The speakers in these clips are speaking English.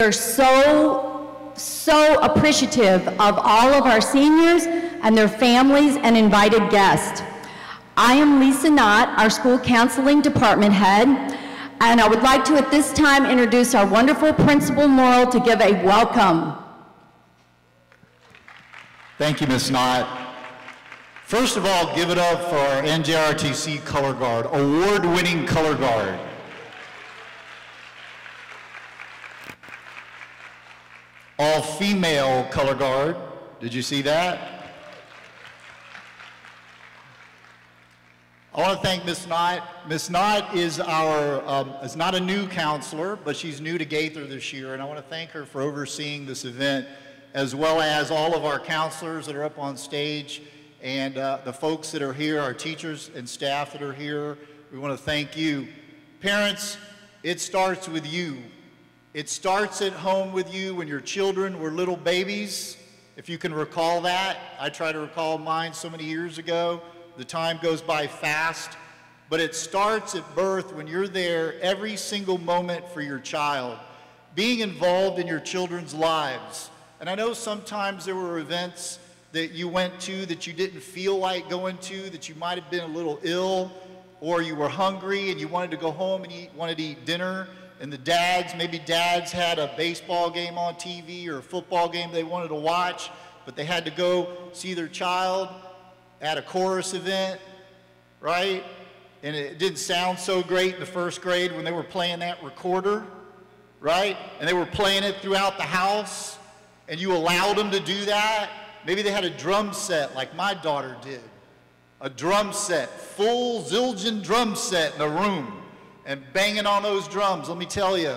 We're so, so appreciative of all of our seniors and their families and invited guests. I am Lisa Knott, our school counseling department head, and I would like to at this time introduce our wonderful Principal Morrill to give a welcome. Thank you, Ms. Knott. First of all, give it up for our NJROTC Color Guard, award-winning Color Guard. All-female Color Guard. Did you see that? I want to thank Ms. Knott. Ms. Knott is our, um, is not a new counselor, but she's new to Gaither this year, and I want to thank her for overseeing this event, as well as all of our counselors that are up on stage, and uh, the folks that are here, our teachers and staff that are here. We want to thank you. Parents, it starts with you. It starts at home with you when your children were little babies, if you can recall that. I try to recall mine so many years ago. The time goes by fast, but it starts at birth when you're there every single moment for your child, being involved in your children's lives. And I know sometimes there were events that you went to that you didn't feel like going to, that you might have been a little ill, or you were hungry and you wanted to go home and eat, wanted to eat dinner, and the dads, maybe dads had a baseball game on TV or a football game they wanted to watch, but they had to go see their child at a chorus event, right? And it didn't sound so great in the first grade when they were playing that recorder, right? And they were playing it throughout the house, and you allowed them to do that. Maybe they had a drum set like my daughter did. A drum set, full Zildjian drum set in the room, and banging on those drums, let me tell you.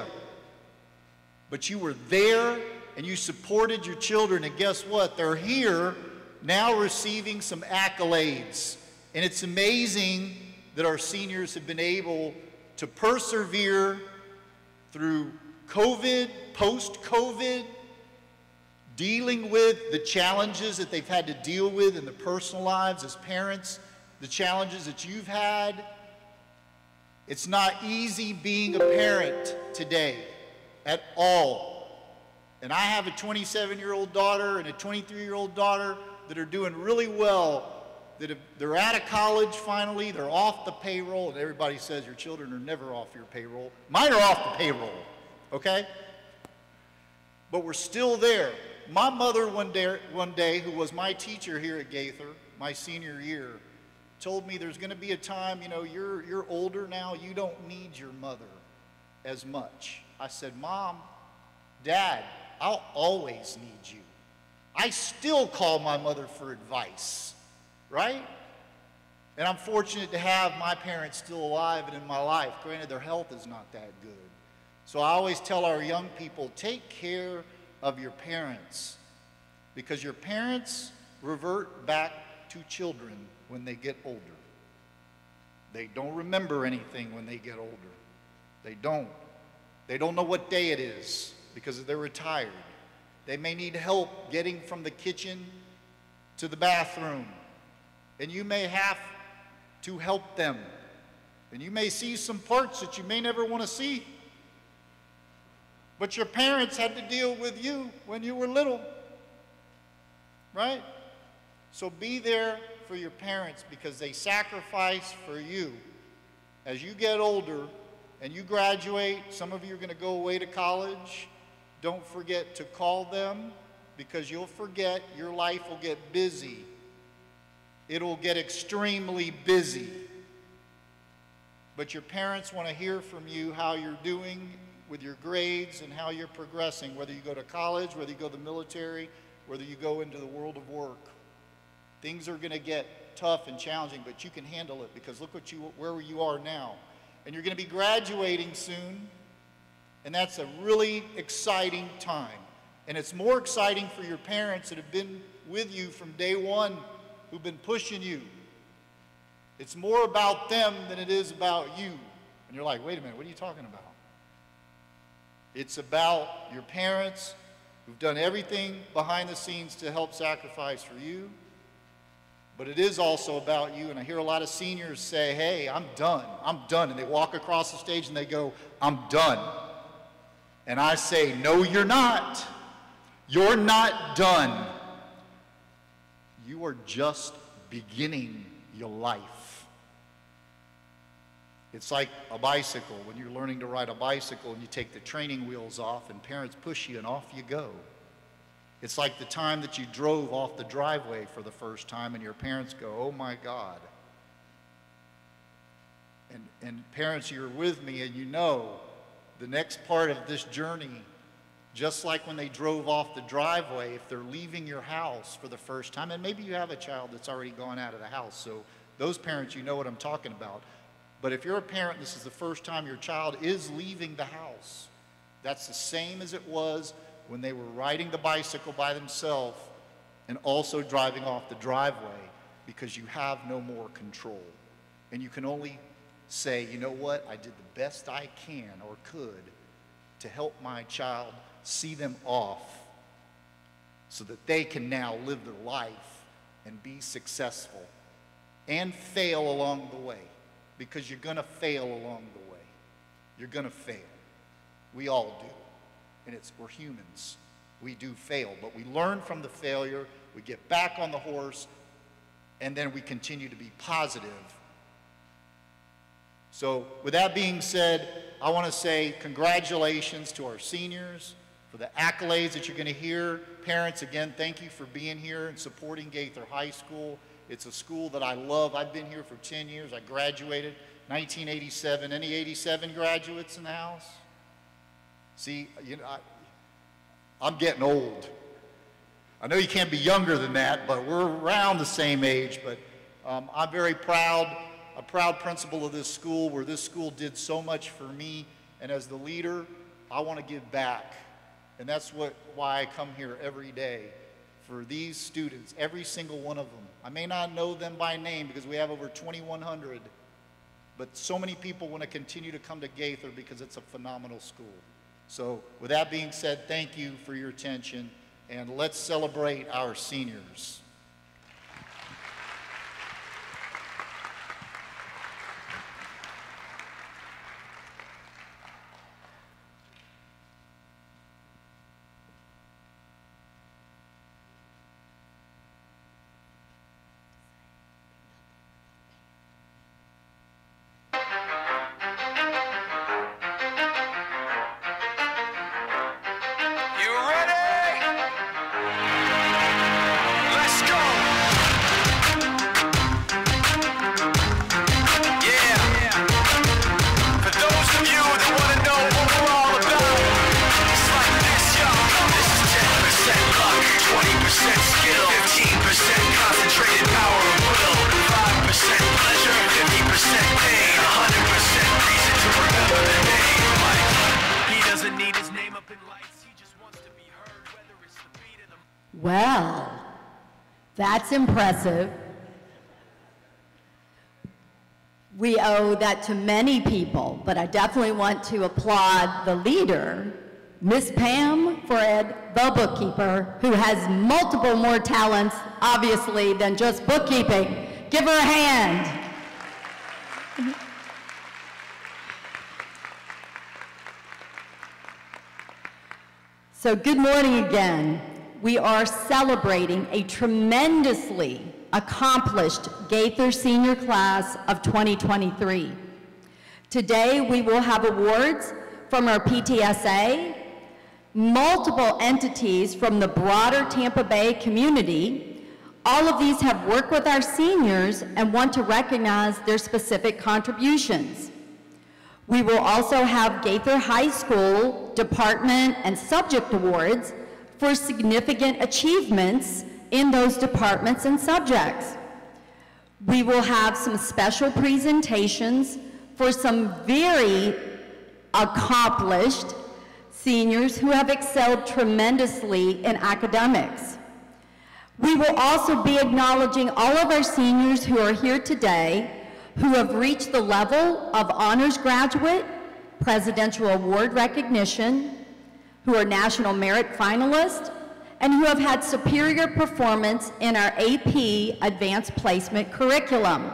But you were there and you supported your children, and guess what? They're here now receiving some accolades. And it's amazing that our seniors have been able to persevere through COVID, post COVID, dealing with the challenges that they've had to deal with in their personal lives as parents, the challenges that you've had. It's not easy being a parent today at all. And I have a 27 year old daughter and a 23 year old daughter that are doing really well, that they're out of college finally, they're off the payroll, and everybody says your children are never off your payroll. Mine are off the payroll, okay? But we're still there. My mother one day, one day, who was my teacher here at Gaither, my senior year, told me there's going to be a time, you know, you're, you're older now, you don't need your mother as much. I said, Mom, Dad, I'll always need you. I still call my mother for advice, right? And I'm fortunate to have my parents still alive and in my life. Granted, their health is not that good. So I always tell our young people take care of your parents because your parents revert back to children when they get older. They don't remember anything when they get older. They don't. They don't know what day it is because they're retired. They may need help getting from the kitchen to the bathroom. And you may have to help them. And you may see some parts that you may never want to see. But your parents had to deal with you when you were little. Right? So be there for your parents because they sacrifice for you. As you get older and you graduate, some of you are going to go away to college don't forget to call them because you'll forget, your life will get busy. It'll get extremely busy. But your parents want to hear from you how you're doing with your grades and how you're progressing, whether you go to college, whether you go to the military, whether you go into the world of work. Things are going to get tough and challenging, but you can handle it because look what you, where you are now. And you're going to be graduating soon. And that's a really exciting time. And it's more exciting for your parents that have been with you from day one, who've been pushing you. It's more about them than it is about you. And you're like, wait a minute, what are you talking about? It's about your parents who've done everything behind the scenes to help sacrifice for you. But it is also about you. And I hear a lot of seniors say, hey, I'm done. I'm done. And they walk across the stage and they go, I'm done. And I say, no, you're not. You're not done. You are just beginning your life. It's like a bicycle. When you're learning to ride a bicycle and you take the training wheels off and parents push you and off you go. It's like the time that you drove off the driveway for the first time and your parents go, oh my God. And, and parents, you're with me and you know the next part of this journey, just like when they drove off the driveway, if they're leaving your house for the first time, and maybe you have a child that's already gone out of the house, so those parents, you know what I'm talking about. But if you're a parent, this is the first time your child is leaving the house. That's the same as it was when they were riding the bicycle by themselves and also driving off the driveway because you have no more control. And you can only say, you know what, I did the best I can or could to help my child see them off so that they can now live their life and be successful and fail along the way because you're going to fail along the way. You're going to fail. We all do. And it's we're humans. We do fail, but we learn from the failure, we get back on the horse, and then we continue to be positive so, with that being said, I want to say congratulations to our seniors for the accolades that you're going to hear. Parents, again, thank you for being here and supporting Gaither High School. It's a school that I love. I've been here for 10 years. I graduated 1987. Any 87 graduates in the house? See, you know, I, I'm getting old. I know you can't be younger than that, but we're around the same age. But um, I'm very proud a proud principal of this school where this school did so much for me. And as the leader, I want to give back. And that's what, why I come here every day for these students, every single one of them. I may not know them by name because we have over 2,100, but so many people want to continue to come to Gaither because it's a phenomenal school. So with that being said, thank you for your attention, and let's celebrate our seniors. Impressive. We owe that to many people, but I definitely want to applaud the leader, Miss Pam Fred, the bookkeeper, who has multiple more talents, obviously, than just bookkeeping. Give her a hand. So good morning again we are celebrating a tremendously accomplished Gaither senior class of 2023. Today, we will have awards from our PTSA, multiple entities from the broader Tampa Bay community. All of these have worked with our seniors and want to recognize their specific contributions. We will also have Gaither High School Department and Subject Awards for significant achievements in those departments and subjects. We will have some special presentations for some very accomplished seniors who have excelled tremendously in academics. We will also be acknowledging all of our seniors who are here today who have reached the level of honors graduate, presidential award recognition, who are National Merit finalists, and who have had superior performance in our AP Advanced Placement curriculum.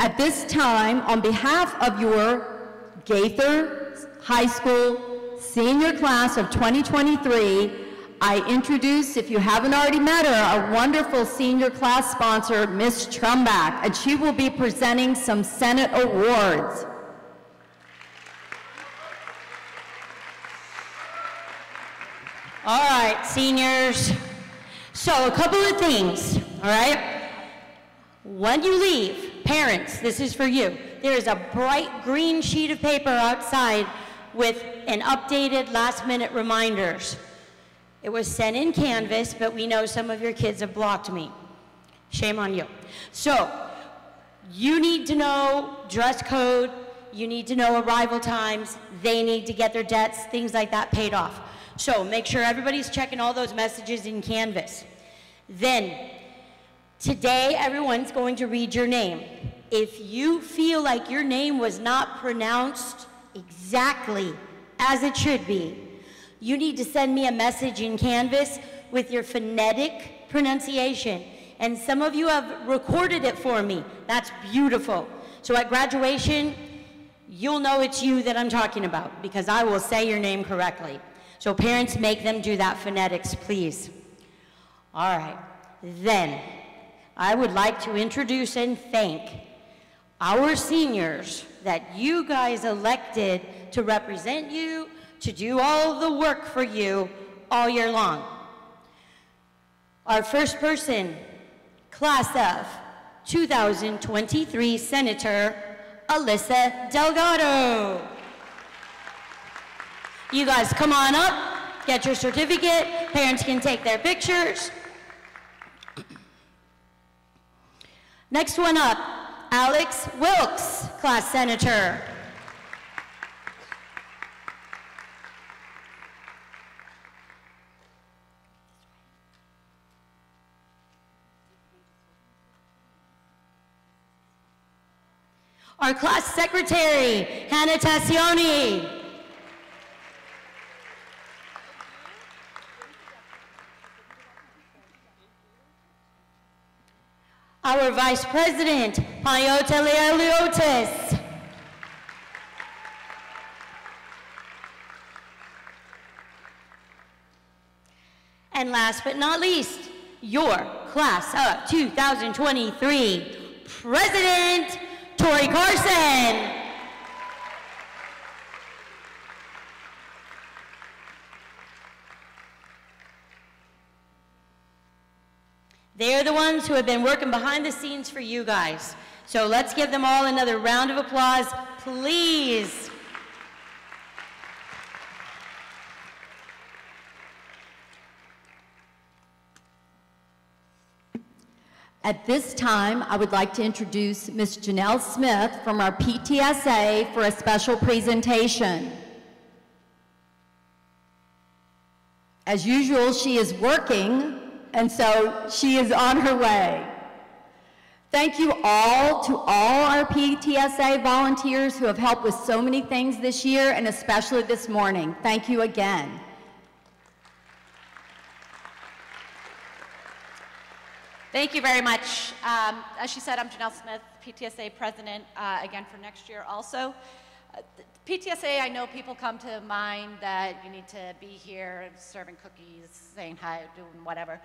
At this time, on behalf of your Gaither High School senior class of 2023, I introduce, if you haven't already met her, a wonderful senior class sponsor, Miss Trumbach, and she will be presenting some Senate awards. All right, seniors. So a couple of things, all right? When you leave, parents, this is for you. There is a bright green sheet of paper outside with an updated last minute reminders. It was sent in Canvas, but we know some of your kids have blocked me. Shame on you. So, you need to know dress code, you need to know arrival times, they need to get their debts, things like that paid off. So make sure everybody's checking all those messages in Canvas. Then, today everyone's going to read your name. If you feel like your name was not pronounced exactly as it should be, you need to send me a message in Canvas with your phonetic pronunciation. And some of you have recorded it for me. That's beautiful. So at graduation, you'll know it's you that I'm talking about because I will say your name correctly. So parents, make them do that phonetics, please. All right, then I would like to introduce and thank our seniors that you guys elected to represent you, to do all the work for you all year long. Our first person, class of 2023 Senator Alyssa Delgado. You guys come on up, get your certificate, parents can take their pictures. Next one up, Alex Wilkes, class senator. Our class secretary, Hannah Tassioni. Our Vice President, Payota Lealiotis. And last but not least, your class of 2023 President, Tori Carson. They're the ones who have been working behind the scenes for you guys. So let's give them all another round of applause, please. At this time, I would like to introduce Ms. Janelle Smith from our PTSA for a special presentation. As usual, she is working, and so she is on her way. Thank you all to all our PTSA volunteers who have helped with so many things this year and especially this morning. Thank you again. Thank you very much. Um, as she said, I'm Janelle Smith, PTSA president, uh, again for next year also. Uh, PTSA, I know people come to mind that you need to be here serving cookies, saying hi, doing whatever.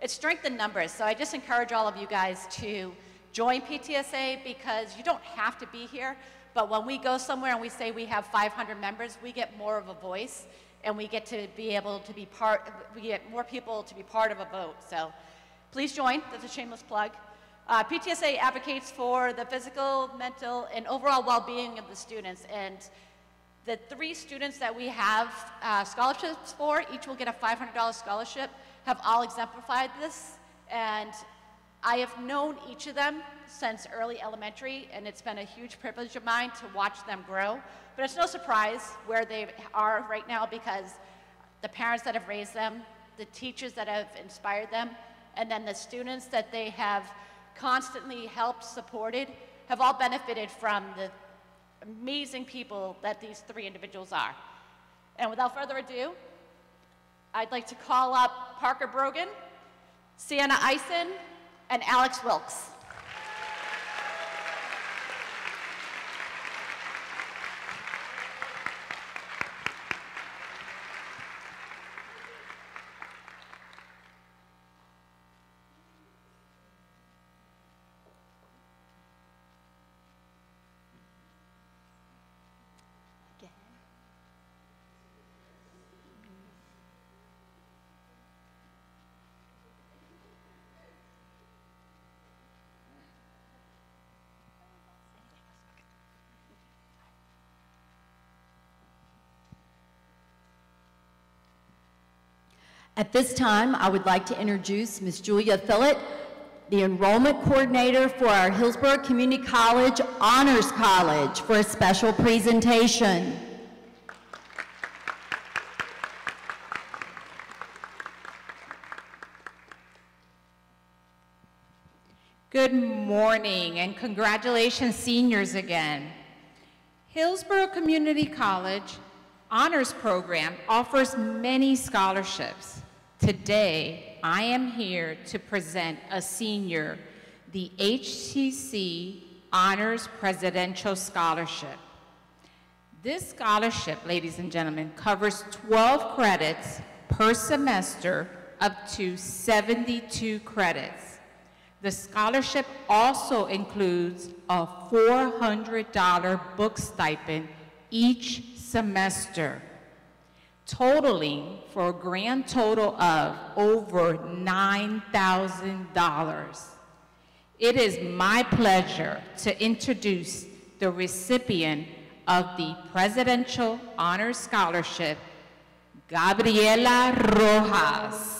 It's strength in numbers, so I just encourage all of you guys to join PTSA because you don't have to be here, but when we go somewhere and we say we have 500 members, we get more of a voice and we get to be able to be part, we get more people to be part of a vote. So please join, that's a shameless plug. Uh, PTSA advocates for the physical, mental, and overall well-being of the students. And the three students that we have uh, scholarships for, each will get a $500 scholarship, have all exemplified this. And I have known each of them since early elementary, and it's been a huge privilege of mine to watch them grow. But it's no surprise where they are right now because the parents that have raised them, the teachers that have inspired them, and then the students that they have constantly helped, supported, have all benefited from the amazing people that these three individuals are. And without further ado, I'd like to call up Parker Brogan, Sienna Eisen, and Alex Wilkes. At this time, I would like to introduce Ms. Julia Fillett, the enrollment coordinator for our Hillsborough Community College Honors College for a special presentation. Good morning and congratulations seniors again. Hillsborough Community College Honors Program offers many scholarships. Today, I am here to present a senior the HCC Honors Presidential Scholarship. This scholarship, ladies and gentlemen, covers 12 credits per semester up to 72 credits. The scholarship also includes a $400 book stipend each semester, totaling for a grand total of over $9,000. It is my pleasure to introduce the recipient of the Presidential Honor Scholarship, Gabriela Rojas.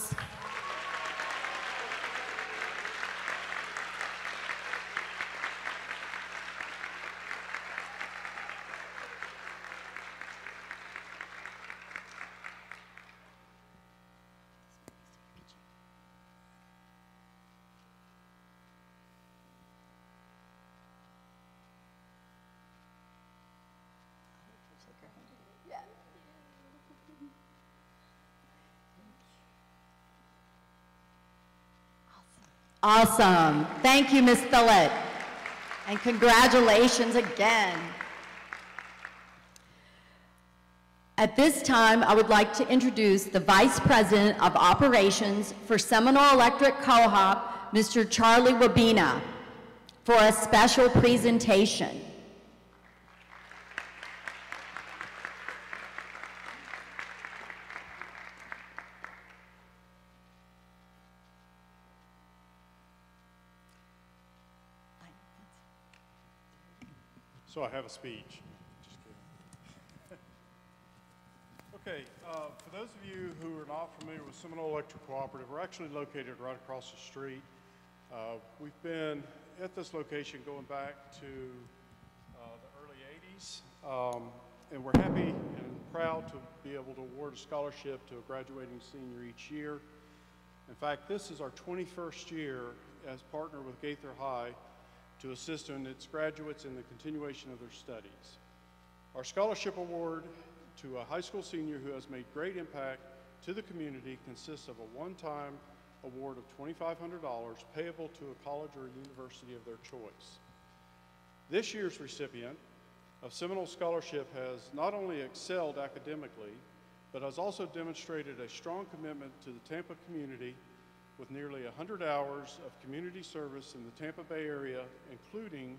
Awesome. Thank you, Ms. Fillett. And congratulations again. At this time, I would like to introduce the Vice President of Operations for Seminole Electric Co-op, Mr. Charlie Wabina, for a special presentation. So I have a speech. Just kidding. okay, uh, for those of you who are not familiar with Seminole Electric Cooperative, we're actually located right across the street. Uh, we've been at this location going back to uh, the early 80s, um, and we're happy and proud to be able to award a scholarship to a graduating senior each year. In fact, this is our 21st year as partner with Gaither High to assist in its graduates in the continuation of their studies. Our scholarship award to a high school senior who has made great impact to the community consists of a one-time award of $2,500 payable to a college or university of their choice. This year's recipient of Seminole Scholarship has not only excelled academically, but has also demonstrated a strong commitment to the Tampa community with nearly 100 hours of community service in the Tampa Bay area, including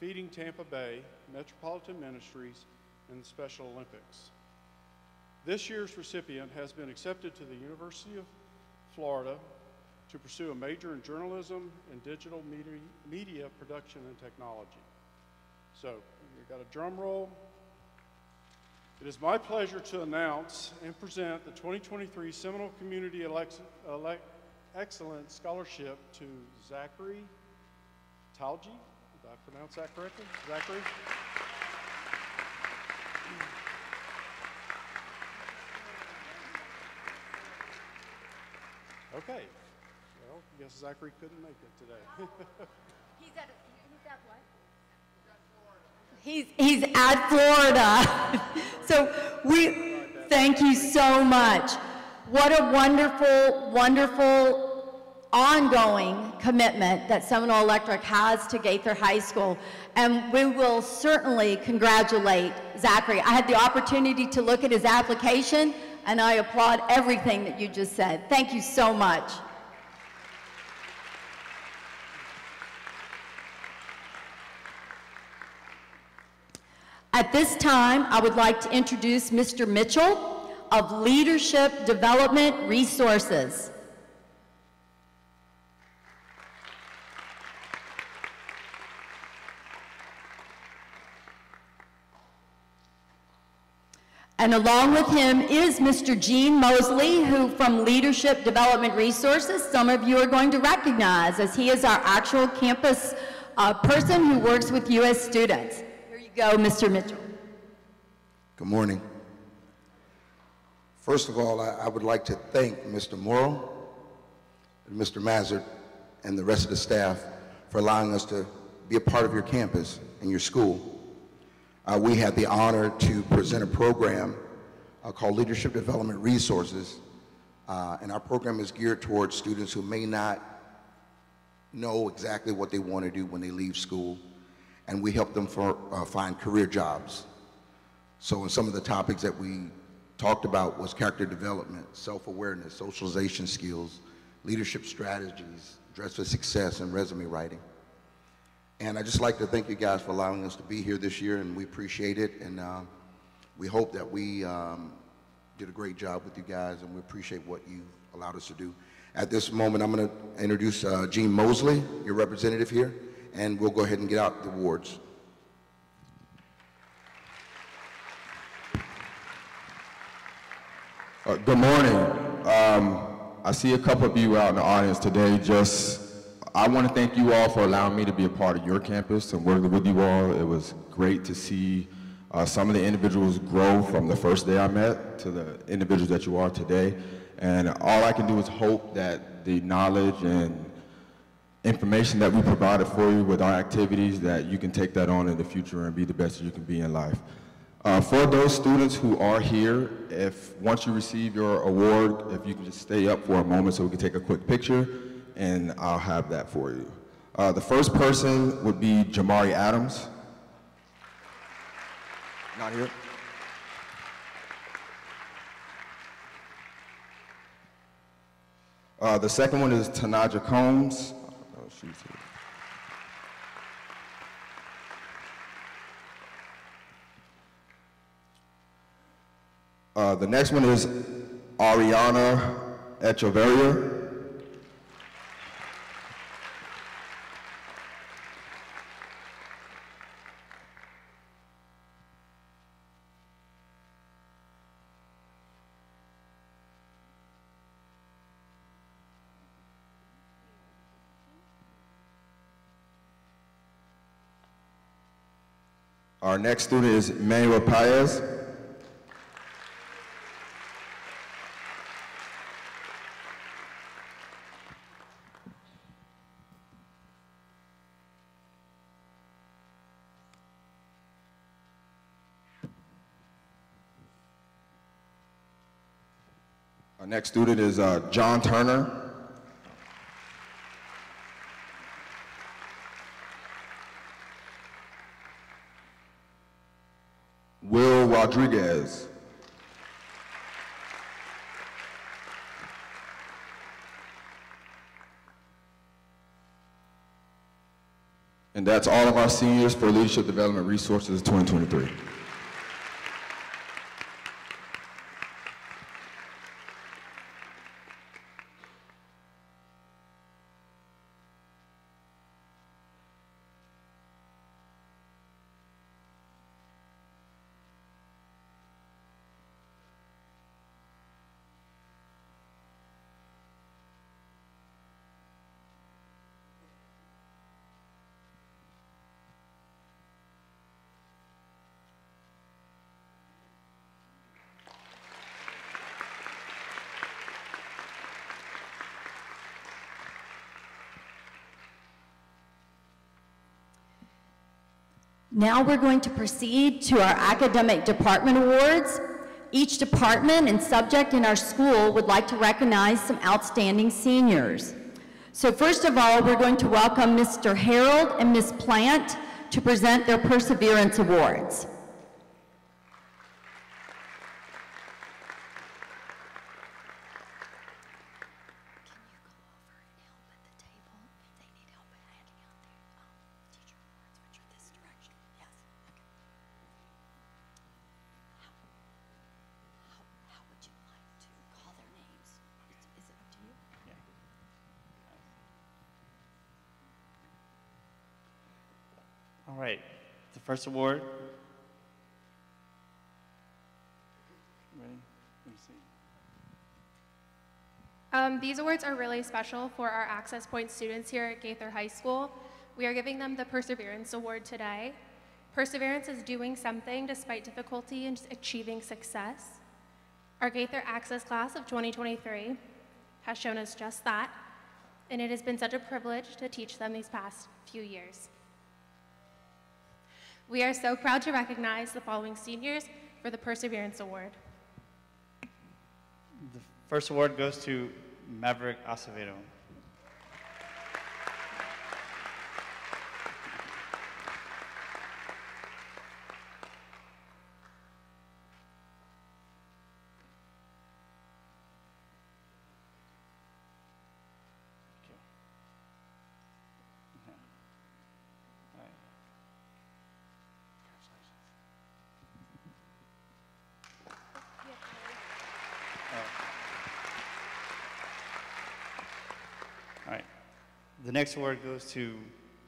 Feeding Tampa Bay, Metropolitan Ministries, and the Special Olympics. This year's recipient has been accepted to the University of Florida to pursue a major in journalism and digital media, media production and technology. So, we've got a drum roll. It is my pleasure to announce and present the 2023 Seminole Community Elect Elect excellent scholarship to Zachary Talji. Did I pronounce that correctly? Zachary? Okay. Well, I guess Zachary couldn't make it today. Oh, he's at, he's at what? He's, he's at Florida. so we thank you so much. What a wonderful, wonderful ongoing commitment that Seminole Electric has to Gaither High School. And we will certainly congratulate Zachary. I had the opportunity to look at his application, and I applaud everything that you just said. Thank you so much. At this time, I would like to introduce Mr. Mitchell, of Leadership Development Resources. And along with him is Mr. Gene Mosley, who from Leadership Development Resources, some of you are going to recognize as he is our actual campus uh, person who works with U.S. students. Here you go, Mr. Mitchell. Good morning. First of all, I, I would like to thank Mr. Morrill, Mr. Mazard, and the rest of the staff for allowing us to be a part of your campus and your school. Uh, we had the honor to present a program uh, called Leadership Development Resources, uh, and our program is geared towards students who may not know exactly what they want to do when they leave school, and we help them for, uh, find career jobs. So some of the topics that we talked about was character development, self-awareness, socialization skills, leadership strategies, dress for success, and resume writing. And I'd just like to thank you guys for allowing us to be here this year, and we appreciate it. And uh, we hope that we um, did a great job with you guys, and we appreciate what you allowed us to do. At this moment, I'm going to introduce uh, Gene Mosley, your representative here, and we'll go ahead and get out the awards. Uh, good morning. Um, I see a couple of you out in the audience today. Just, I want to thank you all for allowing me to be a part of your campus and working with you all. It was great to see uh, some of the individuals grow from the first day I met to the individuals that you are today. And all I can do is hope that the knowledge and information that we provided for you with our activities, that you can take that on in the future and be the best that you can be in life. Uh, for those students who are here, if once you receive your award, if you can just stay up for a moment so we can take a quick picture, and I'll have that for you. Uh, the first person would be Jamari Adams. Not here. Uh, the second one is Tanaja Combs. Oh, Uh, the next one is Ariana Echeverria. Our next student is Manuel Paez. Next student is uh, John Turner. Will Rodriguez. And that's all of our seniors for Leadership Development Resources 2023. Now we're going to proceed to our academic department awards. Each department and subject in our school would like to recognize some outstanding seniors. So first of all, we're going to welcome Mr. Harold and Ms. Plant to present their Perseverance Awards. First award. Ready? Let me see. Um, these awards are really special for our Access Point students here at Gaither High School. We are giving them the Perseverance Award today. Perseverance is doing something despite difficulty and achieving success. Our Gaither Access class of 2023 has shown us just that, and it has been such a privilege to teach them these past few years. We are so proud to recognize the following seniors for the Perseverance Award. The first award goes to Maverick Acevedo. The next award goes to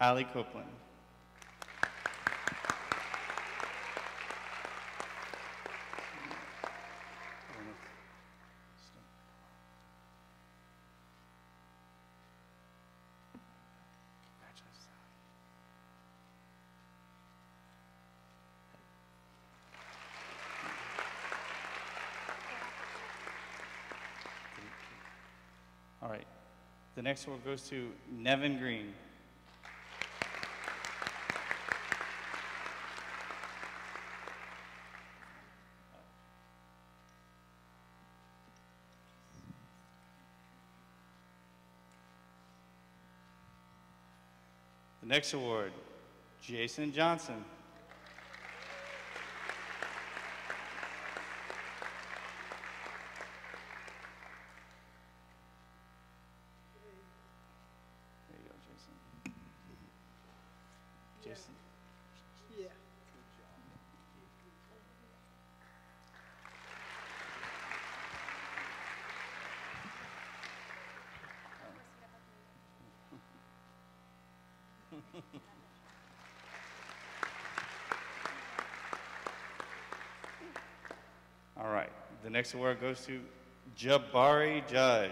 Ali Copeland. The next award goes to Nevin Green. The next award, Jason Johnson. There you go, Jason. Jason. All right. The next award goes to Jabari Judge.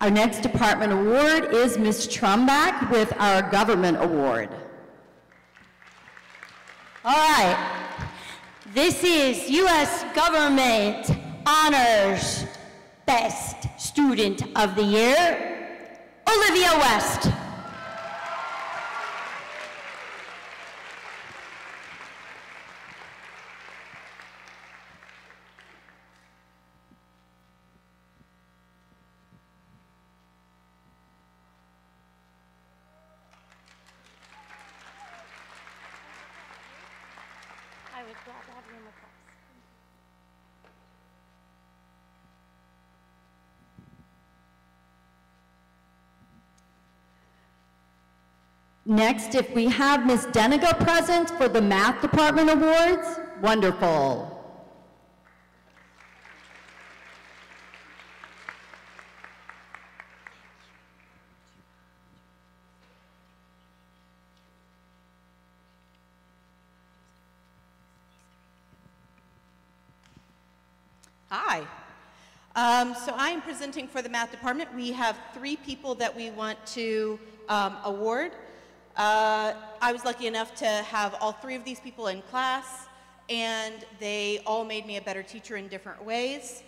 Our next department award is Ms. Trumbach with our government award. All right. This is U.S. Government Honors Best Student of the Year, Olivia West. Was glad to have you in the class. Next, if we have Ms. Deniga present for the Math Department Awards, wonderful. Hi. Um, so I am presenting for the math department. We have three people that we want to um, award. Uh, I was lucky enough to have all three of these people in class, and they all made me a better teacher in different ways.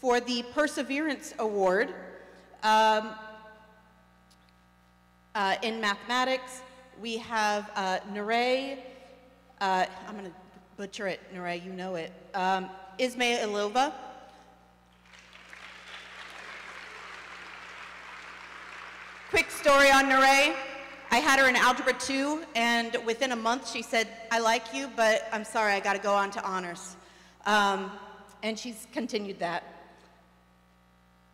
For the Perseverance Award um, uh, in mathematics, we have uh, uh, I'm going to butcher it, Nurey, you know it, um, Ismay Quick story on Nurey. I had her in Algebra 2, and within a month she said, I like you, but I'm sorry, I got to go on to honors. Um, and she's continued that.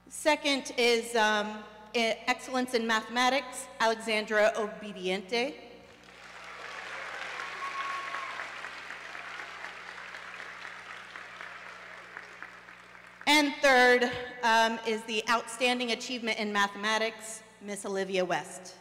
Second is um, excellence in mathematics, Alexandra Obediente. And third um, is the outstanding achievement in mathematics, Miss Olivia West.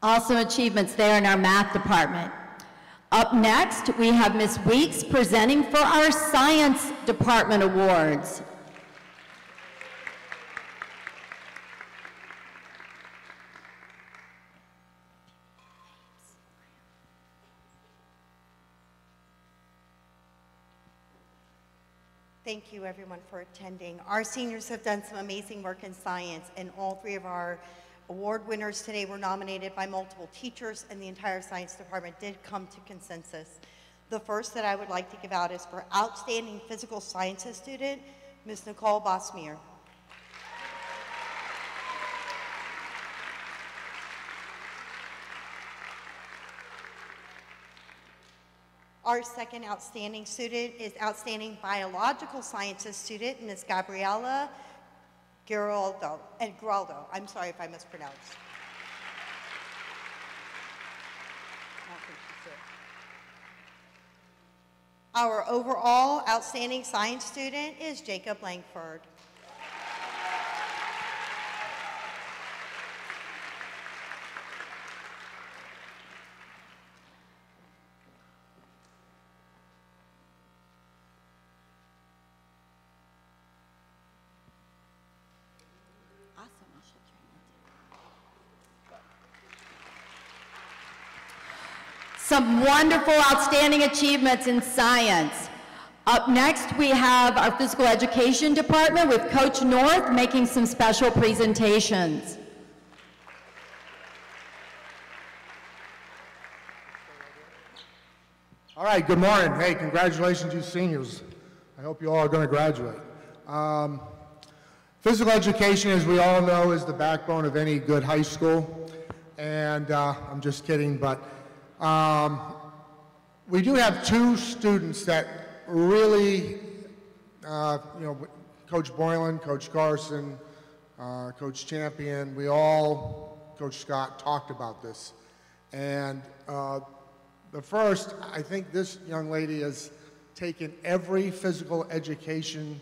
Awesome achievements there in our math department. Up next, we have Ms. Weeks presenting for our science department awards. Thank you, everyone, for attending. Our seniors have done some amazing work in science, and all three of our award winners today were nominated by multiple teachers, and the entire science department did come to consensus. The first that I would like to give out is for Outstanding Physical Sciences Student, Ms. Nicole Bosmier. Our second outstanding student is Outstanding Biological Sciences student, Ms. Gabriela Giraldo, and Giraldo. I'm sorry if I mispronounced. Our overall outstanding science student is Jacob Langford. Some wonderful, outstanding achievements in science. Up next, we have our physical education department with Coach North making some special presentations. All right, good morning. Hey, congratulations, you seniors. I hope you all are going to graduate. Um, physical education, as we all know, is the backbone of any good high school. And uh, I'm just kidding, but um, we do have two students that really, uh, you know, Coach Boylan, Coach Carson, uh, Coach Champion, we all, Coach Scott, talked about this. And uh, the first, I think this young lady has taken every physical education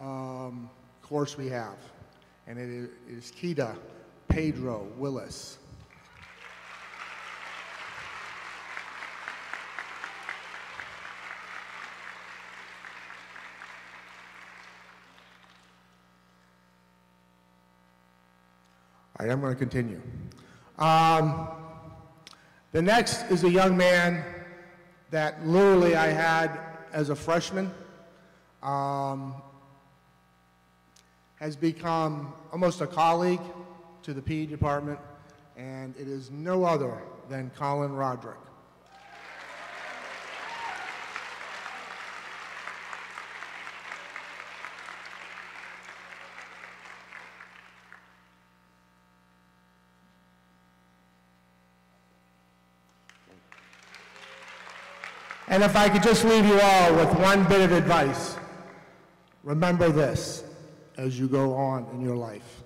um, course we have, and it is Kita Pedro Willis. Right, I'm going to continue. Um, the next is a young man that literally I had as a freshman. Um, has become almost a colleague to the PE department, and it is no other than Colin Roderick. And if I could just leave you all with one bit of advice, remember this as you go on in your life.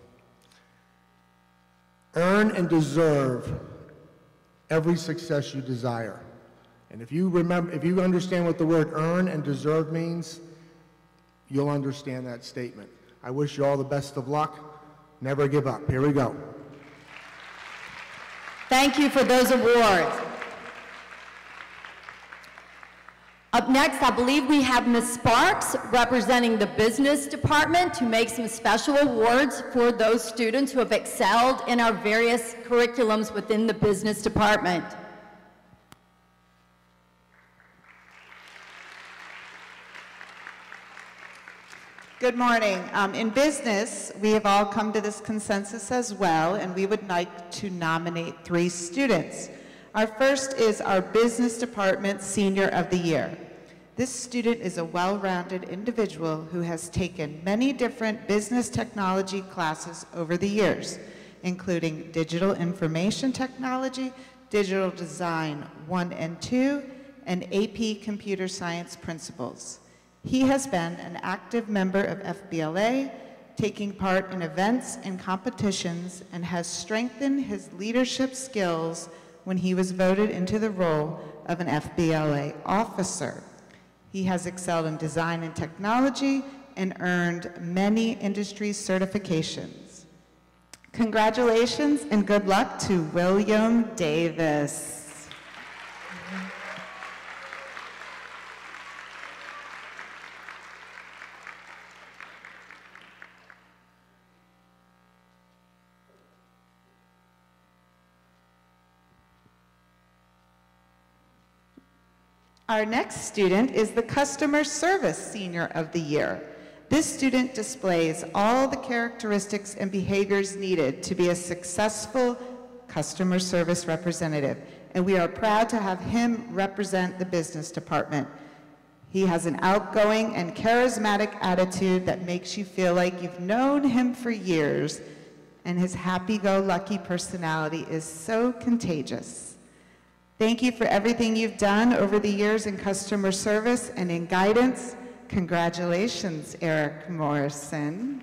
Earn and deserve every success you desire. And if you remember, if you understand what the word earn and deserve means, you'll understand that statement. I wish you all the best of luck. Never give up. Here we go. Thank you for those awards. Up next, I believe we have Ms. Sparks representing the business department to make some special awards for those students who have excelled in our various curriculums within the business department. Good morning. Um, in business, we have all come to this consensus as well, and we would like to nominate three students. Our first is our Business Department Senior of the Year. This student is a well-rounded individual who has taken many different business technology classes over the years, including Digital Information Technology, Digital Design 1 and 2, and AP Computer Science Principles. He has been an active member of FBLA, taking part in events and competitions, and has strengthened his leadership skills when he was voted into the role of an FBLA officer. He has excelled in design and technology and earned many industry certifications. Congratulations and good luck to William Davis. Our next student is the Customer Service Senior of the Year. This student displays all the characteristics and behaviors needed to be a successful customer service representative, and we are proud to have him represent the business department. He has an outgoing and charismatic attitude that makes you feel like you've known him for years, and his happy-go-lucky personality is so contagious. Thank you for everything you've done over the years in customer service and in guidance. Congratulations, Eric Morrison.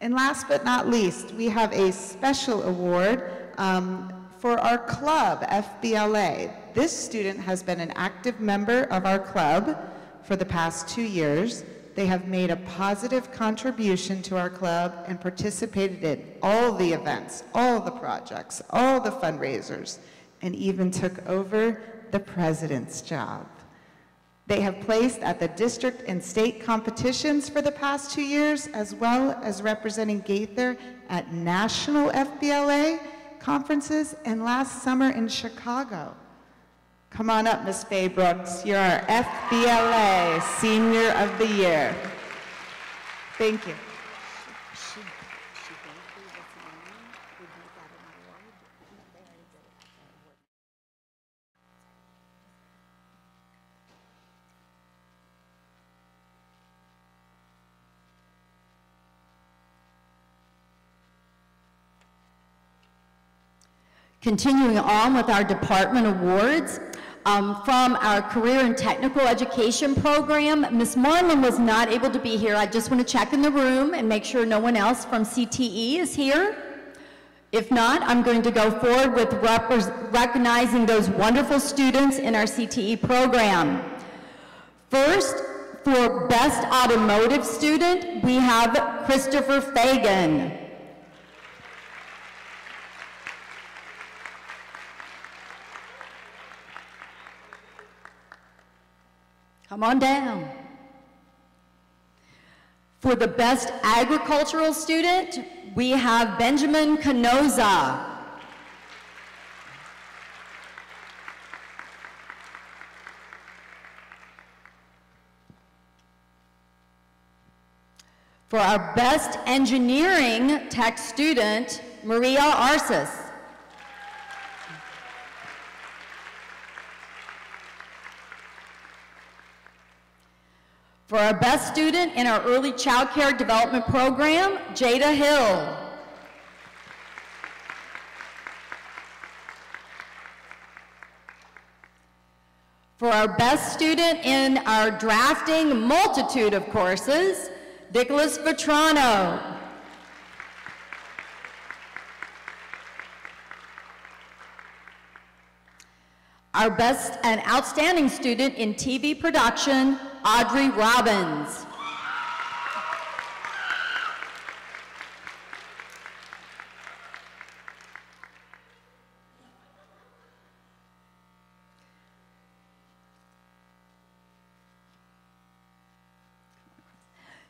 And last but not least, we have a special award um, for our club, FBLA. This student has been an active member of our club for the past two years. They have made a positive contribution to our club and participated in all the events, all the projects, all the fundraisers, and even took over the president's job. They have placed at the district and state competitions for the past two years, as well as representing Gaither at national FBLA conferences and last summer in Chicago. Come on up, Miss Faye Brooks. You're our FBLA Senior of the Year. Thank you. Continuing on with our department awards, um, from our Career and Technical Education Program, Ms. Marlin was not able to be here. I just want to check in the room and make sure no one else from CTE is here. If not, I'm going to go forward with recognizing those wonderful students in our CTE program. First, for Best Automotive Student, we have Christopher Fagan. Come on down. For the best agricultural student, we have Benjamin Canoza. For our best engineering tech student, Maria Arces. For our best student in our early child care development program, Jada Hill. For our best student in our drafting multitude of courses, Nicholas Vetrano. Our best and outstanding student in TV production, Audrey Robbins.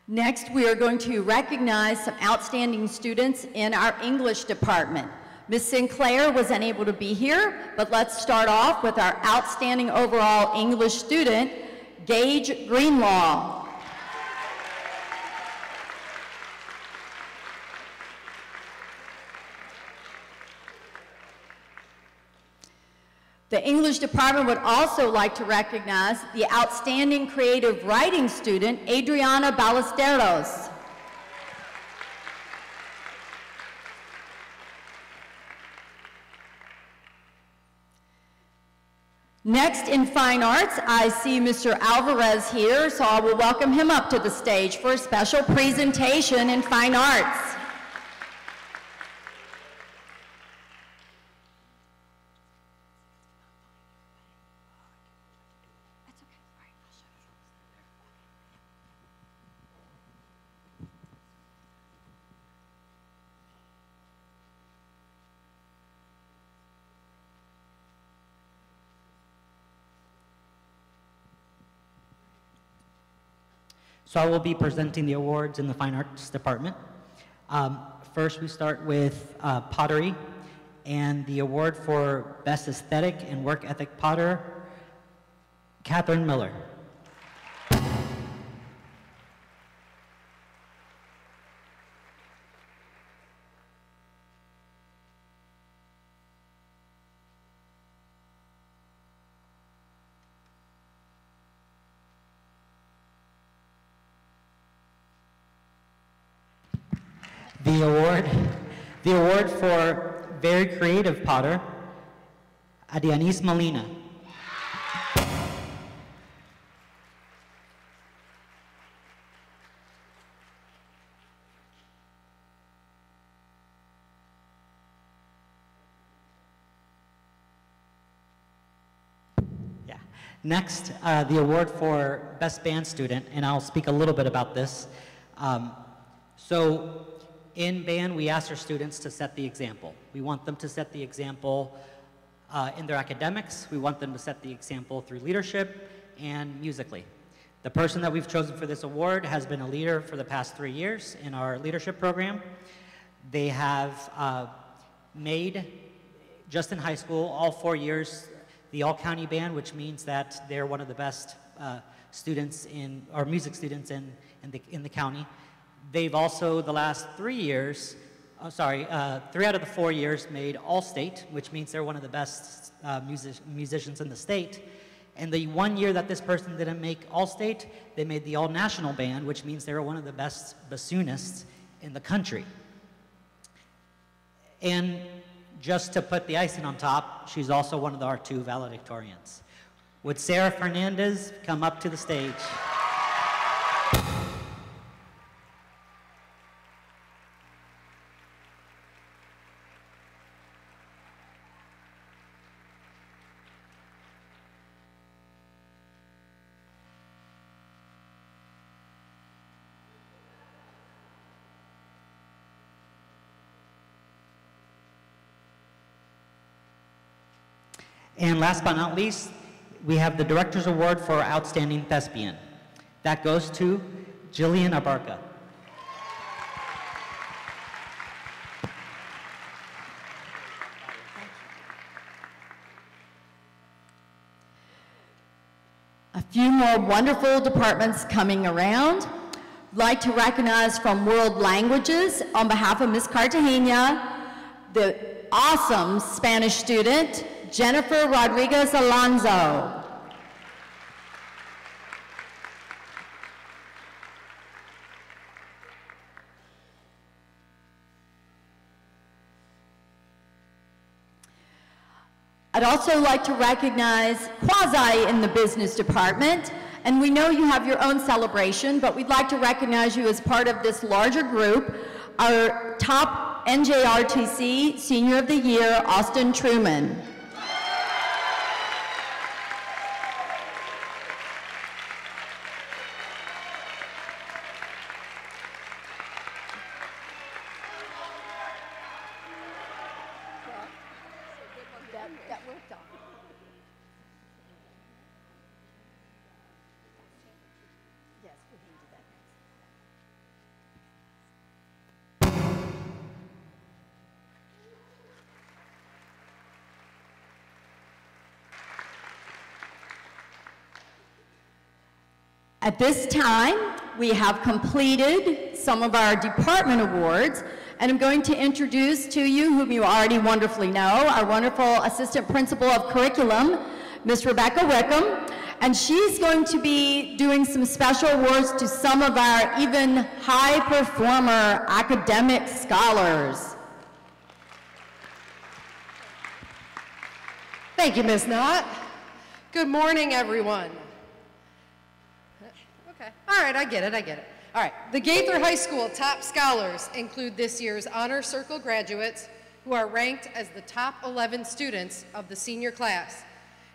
Next, we are going to recognize some outstanding students in our English department. Ms. Sinclair was unable to be here, but let's start off with our outstanding overall English student, Gage Greenlaw. The English department would also like to recognize the outstanding creative writing student, Adriana Ballesteros. Next, in fine arts, I see Mr. Alvarez here, so I will welcome him up to the stage for a special presentation in fine arts. So I will be presenting the awards in the Fine Arts Department. Um, first, we start with uh, pottery, and the award for Best Aesthetic and Work Ethic Potter, Catherine Miller. Potter, Adianis Molina. Yeah. Next, uh, the award for Best Band Student, and I'll speak a little bit about this. Um, so in band, we ask our students to set the example. We want them to set the example uh, in their academics. We want them to set the example through leadership and musically. The person that we've chosen for this award has been a leader for the past three years in our leadership program. They have uh, made, just in high school, all four years, the all-county band, which means that they're one of the best uh, students in, or music students in, in, the, in the county. They've also, the last three years, oh, sorry, uh, three out of the four years made All-State, which means they're one of the best uh, music musicians in the state. And the one year that this person didn't make All-State, they made the All-National Band, which means they were one of the best bassoonists in the country. And just to put the icing on top, she's also one of our two valedictorians. Would Sarah Fernandez come up to the stage? And last but not least, we have the Director's Award for Outstanding Thespian. That goes to Jillian Abarca. A few more wonderful departments coming around. Like to recognize from World Languages, on behalf of Ms. Cartagena, the awesome Spanish student, Jennifer Rodriguez Alonso. I'd also like to recognize Quasi in the business department. And we know you have your own celebration, but we'd like to recognize you as part of this larger group. Our top NJROTC Senior of the Year, Austin Truman. At this time, we have completed some of our department awards, and I'm going to introduce to you, whom you already wonderfully know, our wonderful Assistant Principal of Curriculum, Ms. Rebecca Wickham, and she's going to be doing some special awards to some of our even high performer academic scholars. Thank you, Ms. Knott. Good morning, everyone. Okay, all right, I get it, I get it. All right, the Gaither High School top scholars include this year's Honor Circle graduates who are ranked as the top 11 students of the senior class,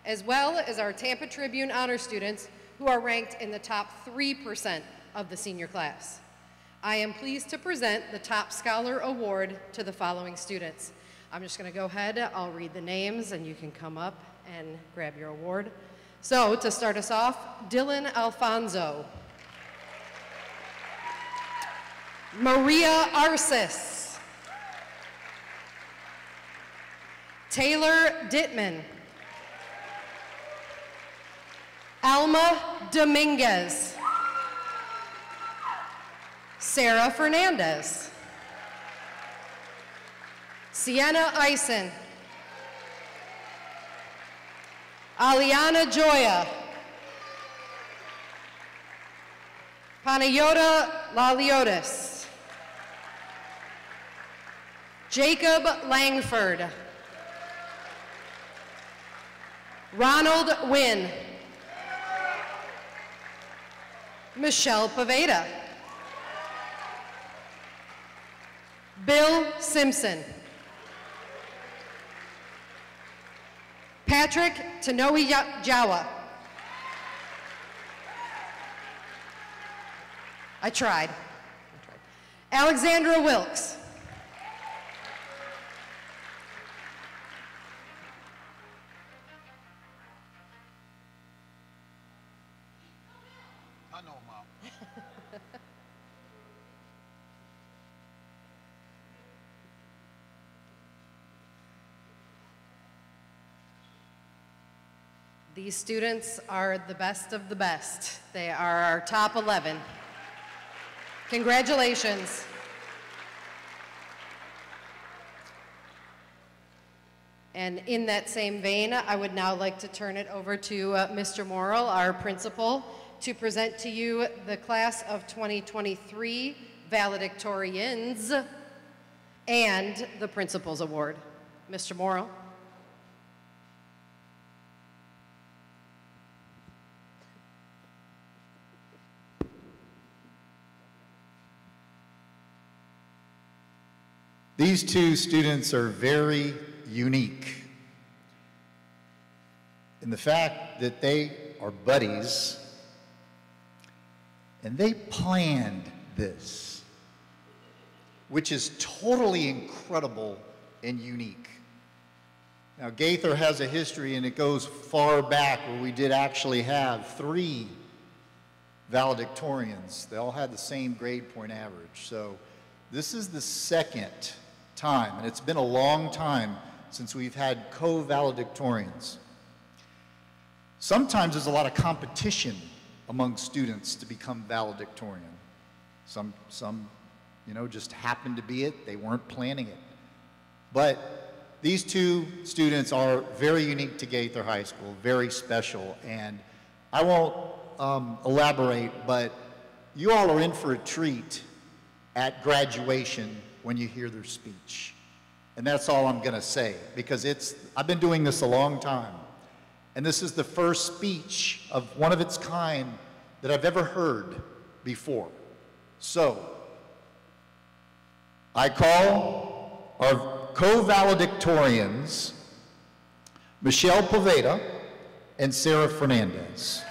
as well as our Tampa Tribune Honor students who are ranked in the top 3% of the senior class. I am pleased to present the Top Scholar Award to the following students. I'm just going to go ahead, I'll read the names, and you can come up and grab your award. So, to start us off, Dylan Alfonso. Maria Arcis. Taylor Dittman. Alma Dominguez. Sarah Fernandez. Sienna Eisen. Aliana Joya. Panayota Laliotis. Jacob Langford. Ronald Wynn. Michelle Poveda. Bill Simpson. Patrick Tanoe Jawa. I tried. Alexandra Wilkes. These students are the best of the best. They are our top 11. Congratulations. And in that same vein, I would now like to turn it over to uh, Mr. Morrill, our principal, to present to you the class of 2023 valedictorians and the Principal's Award. Mr. Morrill. These two students are very unique in the fact that they are buddies and they planned this, which is totally incredible and unique. Now, Gaither has a history, and it goes far back where we did actually have three valedictorians. They all had the same grade point average. So this is the second time, and it's been a long time since we've had co-valedictorians. Sometimes there's a lot of competition among students to become valedictorian. Some, some, you know, just happened to be it. They weren't planning it. But these two students are very unique to Gaither High School, very special, and I won't um, elaborate, but you all are in for a treat at graduation when you hear their speech. And that's all I'm going to say, because it's, I've been doing this a long time, and this is the first speech of one of its kind that I've ever heard before. So, I call our co-valedictorians, Michelle Poveda and Sarah Fernandez.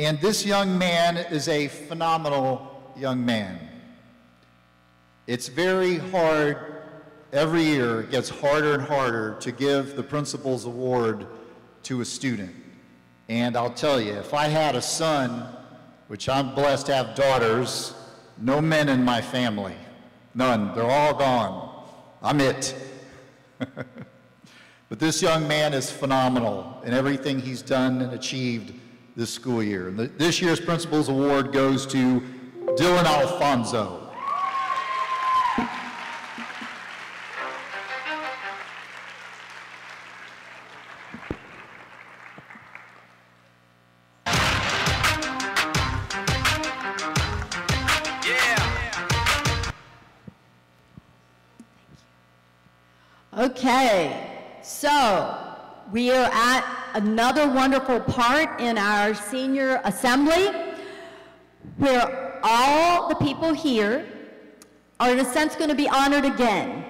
And this young man is a phenomenal young man. It's very hard, every year it gets harder and harder to give the Principal's Award to a student. And I'll tell you, if I had a son, which I'm blessed to have daughters, no men in my family. None. They're all gone. I'm it. but this young man is phenomenal in everything he's done and achieved this school year. And this year's Principal's Award goes to Dylan Alfonso. Okay, so we are at another wonderful part in our senior assembly where all the people here are in a sense going to be honored again.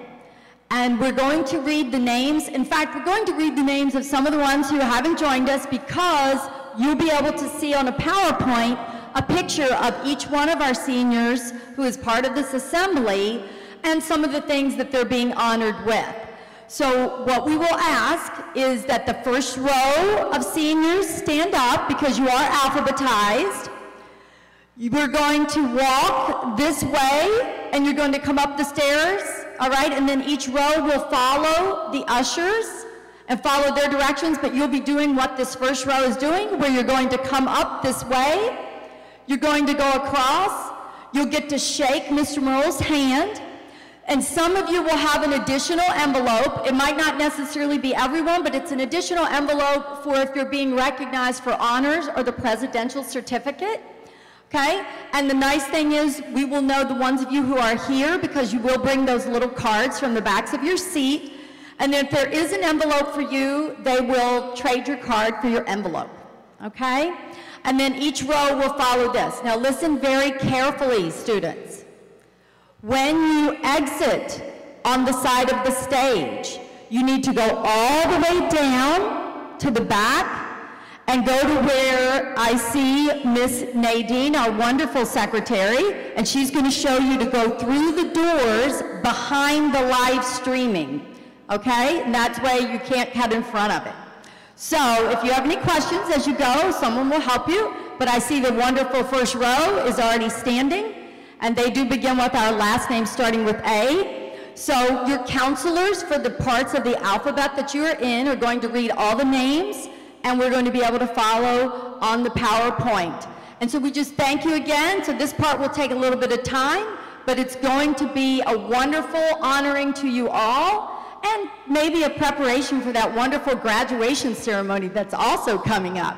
And we're going to read the names. In fact, we're going to read the names of some of the ones who haven't joined us because you'll be able to see on a PowerPoint a picture of each one of our seniors who is part of this assembly and some of the things that they're being honored with. So what we will ask is that the first row of seniors stand up because you are alphabetized. We're going to walk this way and you're going to come up the stairs, all right? And then each row will follow the ushers and follow their directions, but you'll be doing what this first row is doing, where you're going to come up this way, you're going to go across, you'll get to shake Mr. Morrill's hand, and some of you will have an additional envelope. It might not necessarily be everyone, but it's an additional envelope for if you're being recognized for honors or the presidential certificate. Okay? And the nice thing is we will know the ones of you who are here because you will bring those little cards from the backs of your seat. And if there is an envelope for you, they will trade your card for your envelope. Okay? And then each row will follow this. Now listen very carefully, students. When you exit on the side of the stage, you need to go all the way down to the back and go to where I see Miss Nadine, our wonderful secretary, and she's going to show you to go through the doors behind the live streaming. Okay? And that's why you can't cut in front of it. So if you have any questions as you go, someone will help you. But I see the wonderful first row is already standing and they do begin with our last name starting with A. So your counselors for the parts of the alphabet that you are in are going to read all the names, and we're going to be able to follow on the PowerPoint. And so we just thank you again. So this part will take a little bit of time, but it's going to be a wonderful honoring to you all. and maybe a preparation for that wonderful graduation ceremony that's also coming up.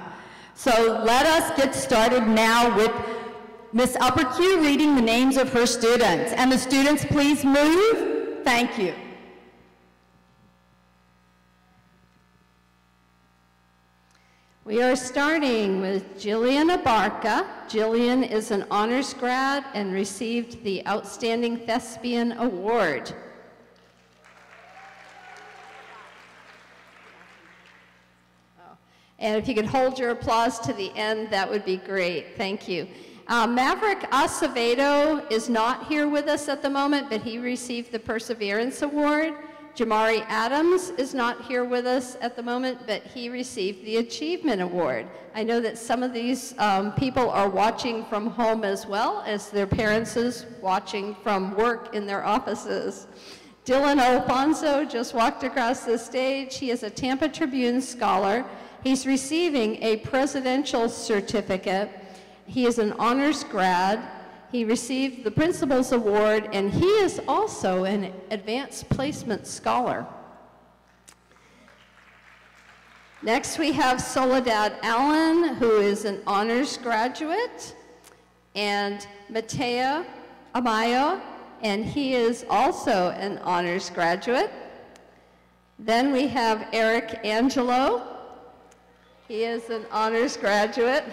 So let us get started now with Miss Upper Q reading the names of her students. And the students, please move. Thank you. We are starting with Jillian Abarca. Jillian is an honors grad and received the Outstanding Thespian Award. Oh, And if you could hold your applause to the end, that would be great. Thank you. Uh, Maverick Acevedo is not here with us at the moment, but he received the Perseverance Award. Jamari Adams is not here with us at the moment, but he received the Achievement Award. I know that some of these um, people are watching from home as well as their parents is watching from work in their offices. Dylan Alfonso just walked across the stage. He is a Tampa Tribune scholar. He's receiving a presidential certificate. He is an honors grad. He received the Principal's Award, and he is also an Advanced Placement Scholar. Next, we have Soledad Allen, who is an honors graduate, and Matea Amayo, and he is also an honors graduate. Then we have Eric Angelo. He is an honors graduate.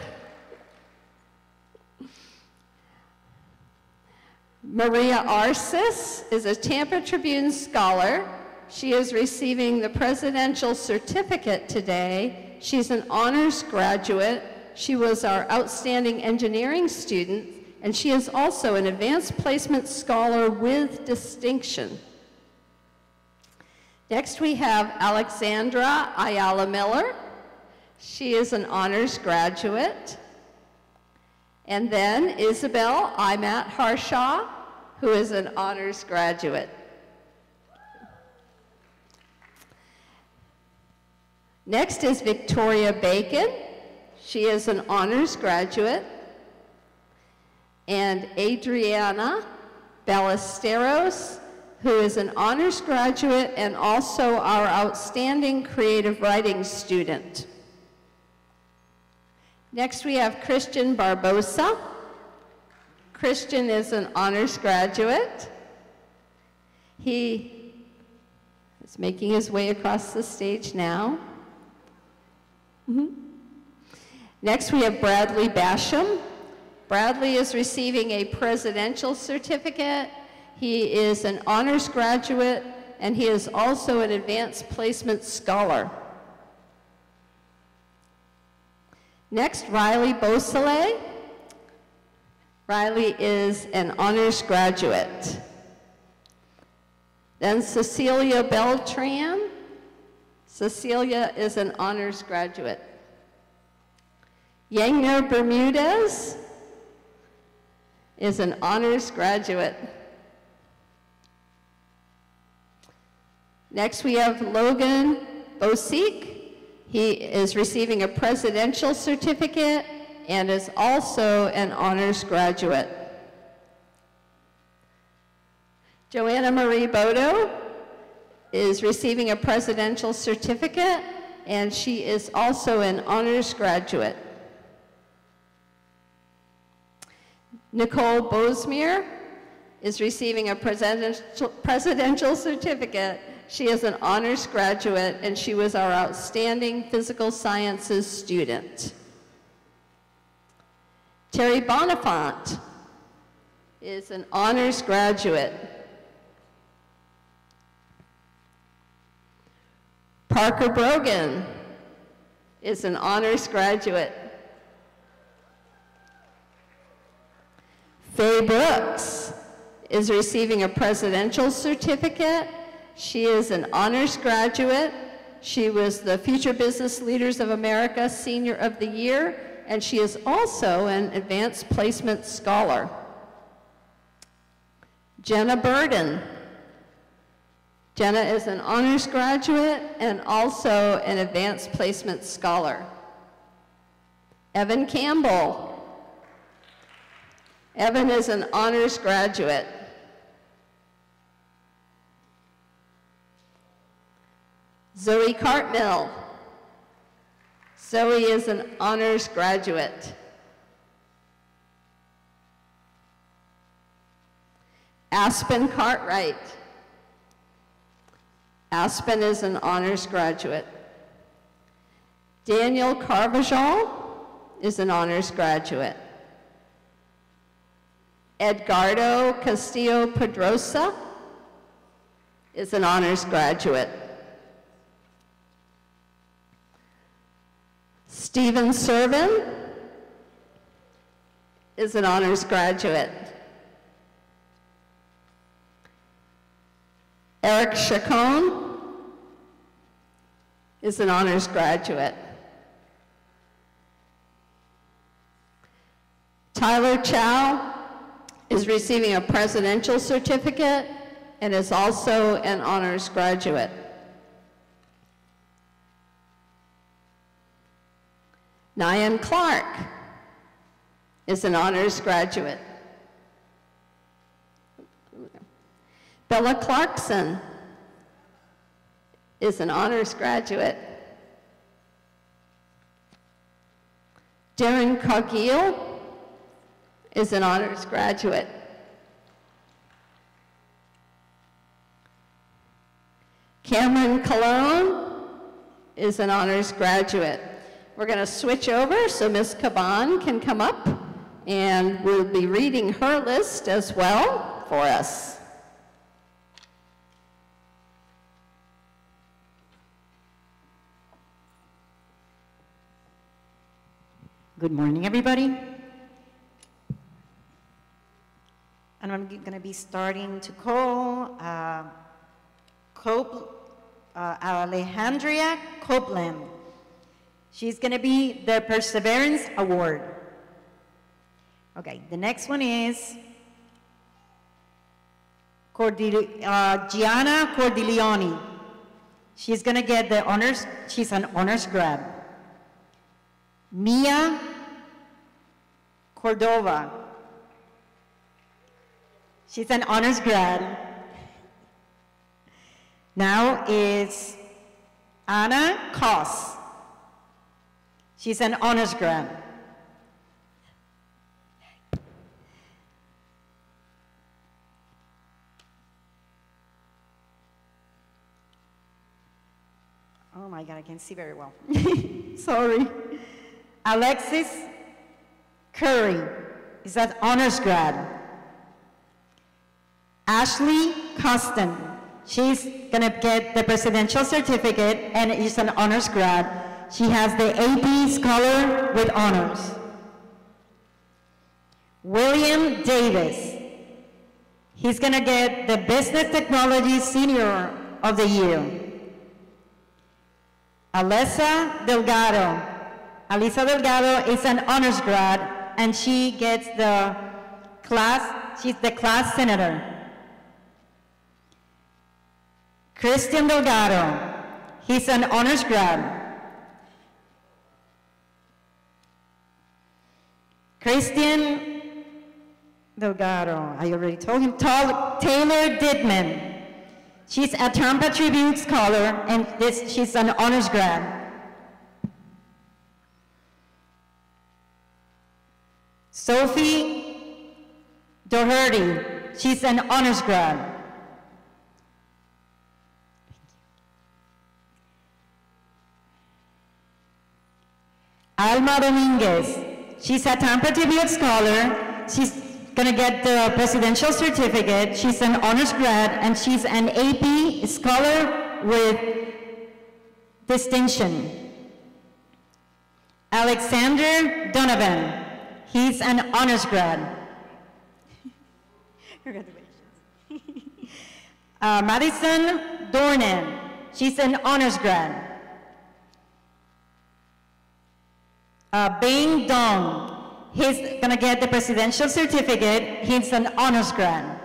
Maria Arsis is a Tampa Tribune scholar. She is receiving the Presidential Certificate today. She's an honors graduate. She was our outstanding engineering student, and she is also an advanced placement scholar with distinction. Next, we have Alexandra Ayala Miller. She is an honors graduate. And then Isabel Imat Harshaw, who is an honors graduate. Next is Victoria Bacon. She is an honors graduate. And Adriana Ballesteros, who is an honors graduate and also our outstanding creative writing student. Next, we have Christian Barbosa. Christian is an honors graduate. He is making his way across the stage now. Mm -hmm. Next, we have Bradley Basham. Bradley is receiving a presidential certificate. He is an honors graduate, and he is also an advanced placement scholar. Next, Riley Beausoleil. Riley is an honors graduate. Then Cecilia Beltran. Cecilia is an honors graduate. Yangner Bermudez is an honors graduate. Next, we have Logan Bosik. He is receiving a presidential certificate and is also an honors graduate. Joanna Marie Bodo is receiving a presidential certificate and she is also an honors graduate. Nicole Bosmere is receiving a presidential, presidential certificate she is an honors graduate, and she was our outstanding physical sciences student. Terry Bonifant is an honors graduate. Parker Brogan is an honors graduate. Faye Brooks is receiving a presidential certificate she is an honors graduate. She was the Future Business Leaders of America Senior of the Year, and she is also an advanced placement scholar. Jenna Burden. Jenna is an honors graduate and also an advanced placement scholar. Evan Campbell. Evan is an honors graduate. Zoe Cartmill. Zoe is an honors graduate. Aspen Cartwright. Aspen is an honors graduate. Daniel Carvajal is an honors graduate. Edgardo Castillo Pedrosa is an honors graduate. Stephen Servin is an honors graduate. Eric Chacon is an honors graduate. Tyler Chow is receiving a presidential certificate and is also an honors graduate. Nyan Clark is an honors graduate. Bella Clarkson is an honors graduate. Darren Cargill is an honors graduate. Cameron Cologne is an honors graduate. We're going to switch over so Ms. Caban can come up and we'll be reading her list as well for us. Good morning, everybody. And I'm going to be starting to call uh, Cop uh, Alejandria Copeland. She's going to be the Perseverance Award. Okay, the next one is Cordil uh, Gianna Cordileone. She's going to get the honors, she's an honors grad. Mia Cordova. She's an honors grad. Now is Anna Koss. She's an honors grad. Oh my God, I can't see very well. Sorry. Alexis Curry is an honors grad. Ashley Costin, she's gonna get the presidential certificate and is an honors grad. She has the AP Scholar with honors. William Davis, he's gonna get the Business Technology Senior of the Year. Alessa Delgado, Alisa Delgado is an honors grad and she gets the class, she's the class senator. Christian Delgado, he's an honors grad. Christian Delgado, I already told him. Taylor Didman, she's a Tampa Tribune scholar and this, she's an honors grad. Sophie Doherty, she's an honors grad. Alma Dominguez, she's a Tampa Tribune scholar. She's gonna get the presidential certificate. She's an honors grad and she's an AP scholar with distinction. Alexander Donovan, He's an honors grad. Congratulations. uh, Madison Dornan. She's an honors grad. Uh, Bing Dong. He's to get the presidential certificate. He's an honors grad.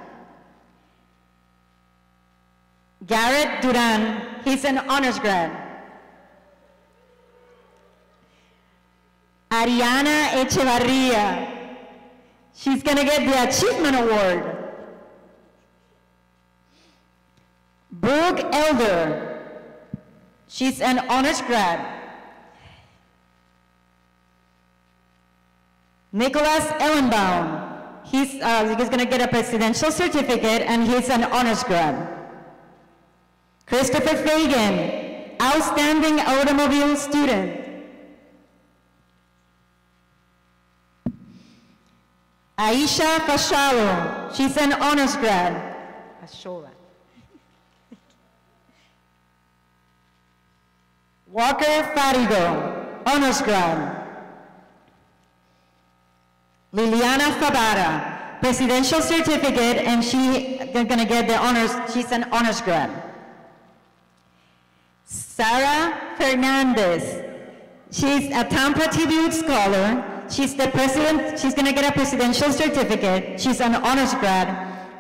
Garrett Duran. He's an honors grad. Ariana Echevarria. She's to get the Achievement Award. Brooke Elder. She's an honors grad. Nicholas Ellenbaum. He's, uh, he's going to get a presidential certificate and he's an honors grad. Christopher Fagan, outstanding automobile student. Aisha Fashalo, she's an honors grad. Fashola. Walker Farigo, honors grad. Liliana Fabara, presidential certificate, and she gonna get the honors, she's an honors grad. Sarah Fernandez, she's a Tampa Tribune Scholar. She's the president, she's gonna get a presidential certificate. She's an honors grad.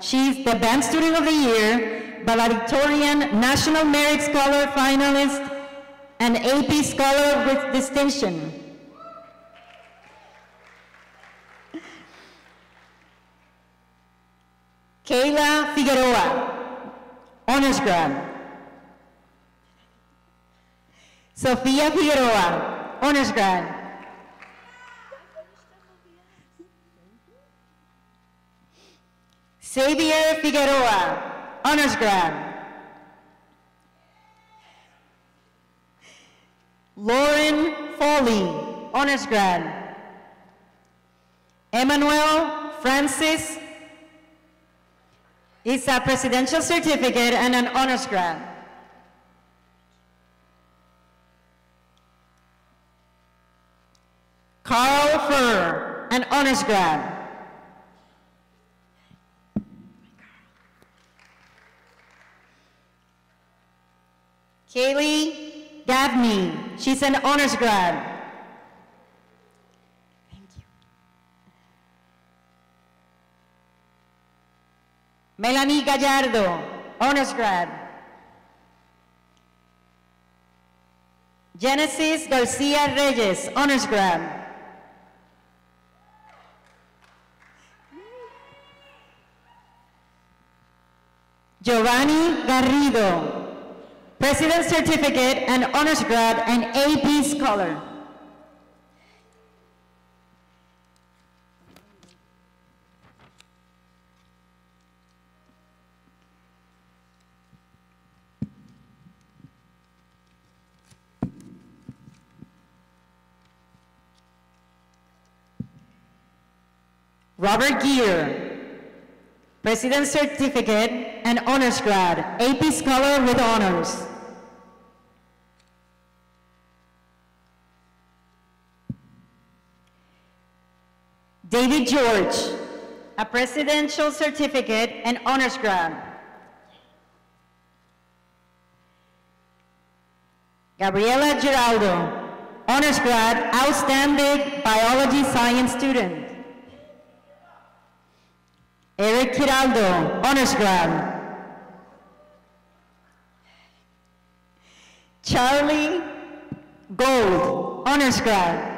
She's the band student of the year, valedictorian, national merit scholar finalist, and AP scholar with distinction. Kayla Figueroa, honors grad. Sofia Figueroa, honors grad. Xavier Figueroa, honors grad. Lauren Foley, honors grad. Emmanuel Francis is a presidential certificate and an honors grad. Carl Furr, an honors grad. Kaylee Gavney, she's an honors grad. Melanie Gallardo, honors grad. Genesis Garcia Reyes, honors grad. Giovanni Garrido, President's Certificate and Honors Grad and AP Scholar. Robert Gear, President's Certificate and Honors Grad, AP Scholar with Honors. David George, a Presidential Certificate and Honors Grad. Gabriela Giraldo, Honors Grad, Outstanding Biology Science Student. Eric Giraldo, Honors Grad. Charlie Gold, Honors Grad.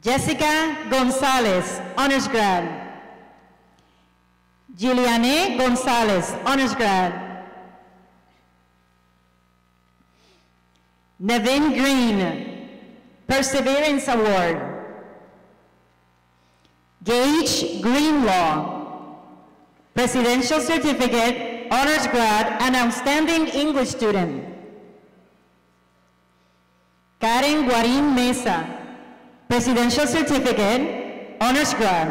Jessica Gonzalez, Honors Grad. Juliane Gonzalez, Honors Grad. Nevin Green, Perseverance Award. Gage Greenlaw, Presidential Certificate, Honors Grad, and Outstanding English Student. Karen Guarin Mesa, Presidential Certificate, Honors Grad.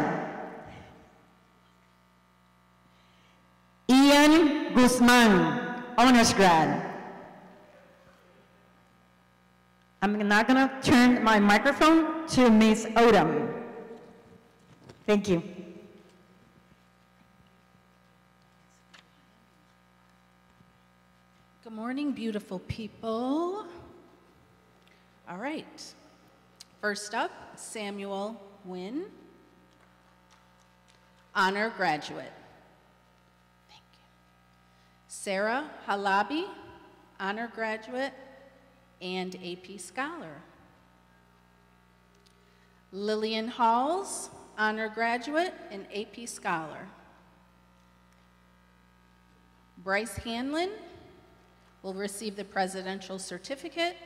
Ian Guzman, Honors Grad. I'm not going to turn my microphone to Ms. Odom. Thank you. Good morning, beautiful people. All right. First up, Samuel Wynn, honor graduate. Thank you. Sarah Halabi, honor graduate and AP scholar. Lillian Halls, honor graduate and AP scholar. Bryce Hanlon will receive the Presidential Certificate.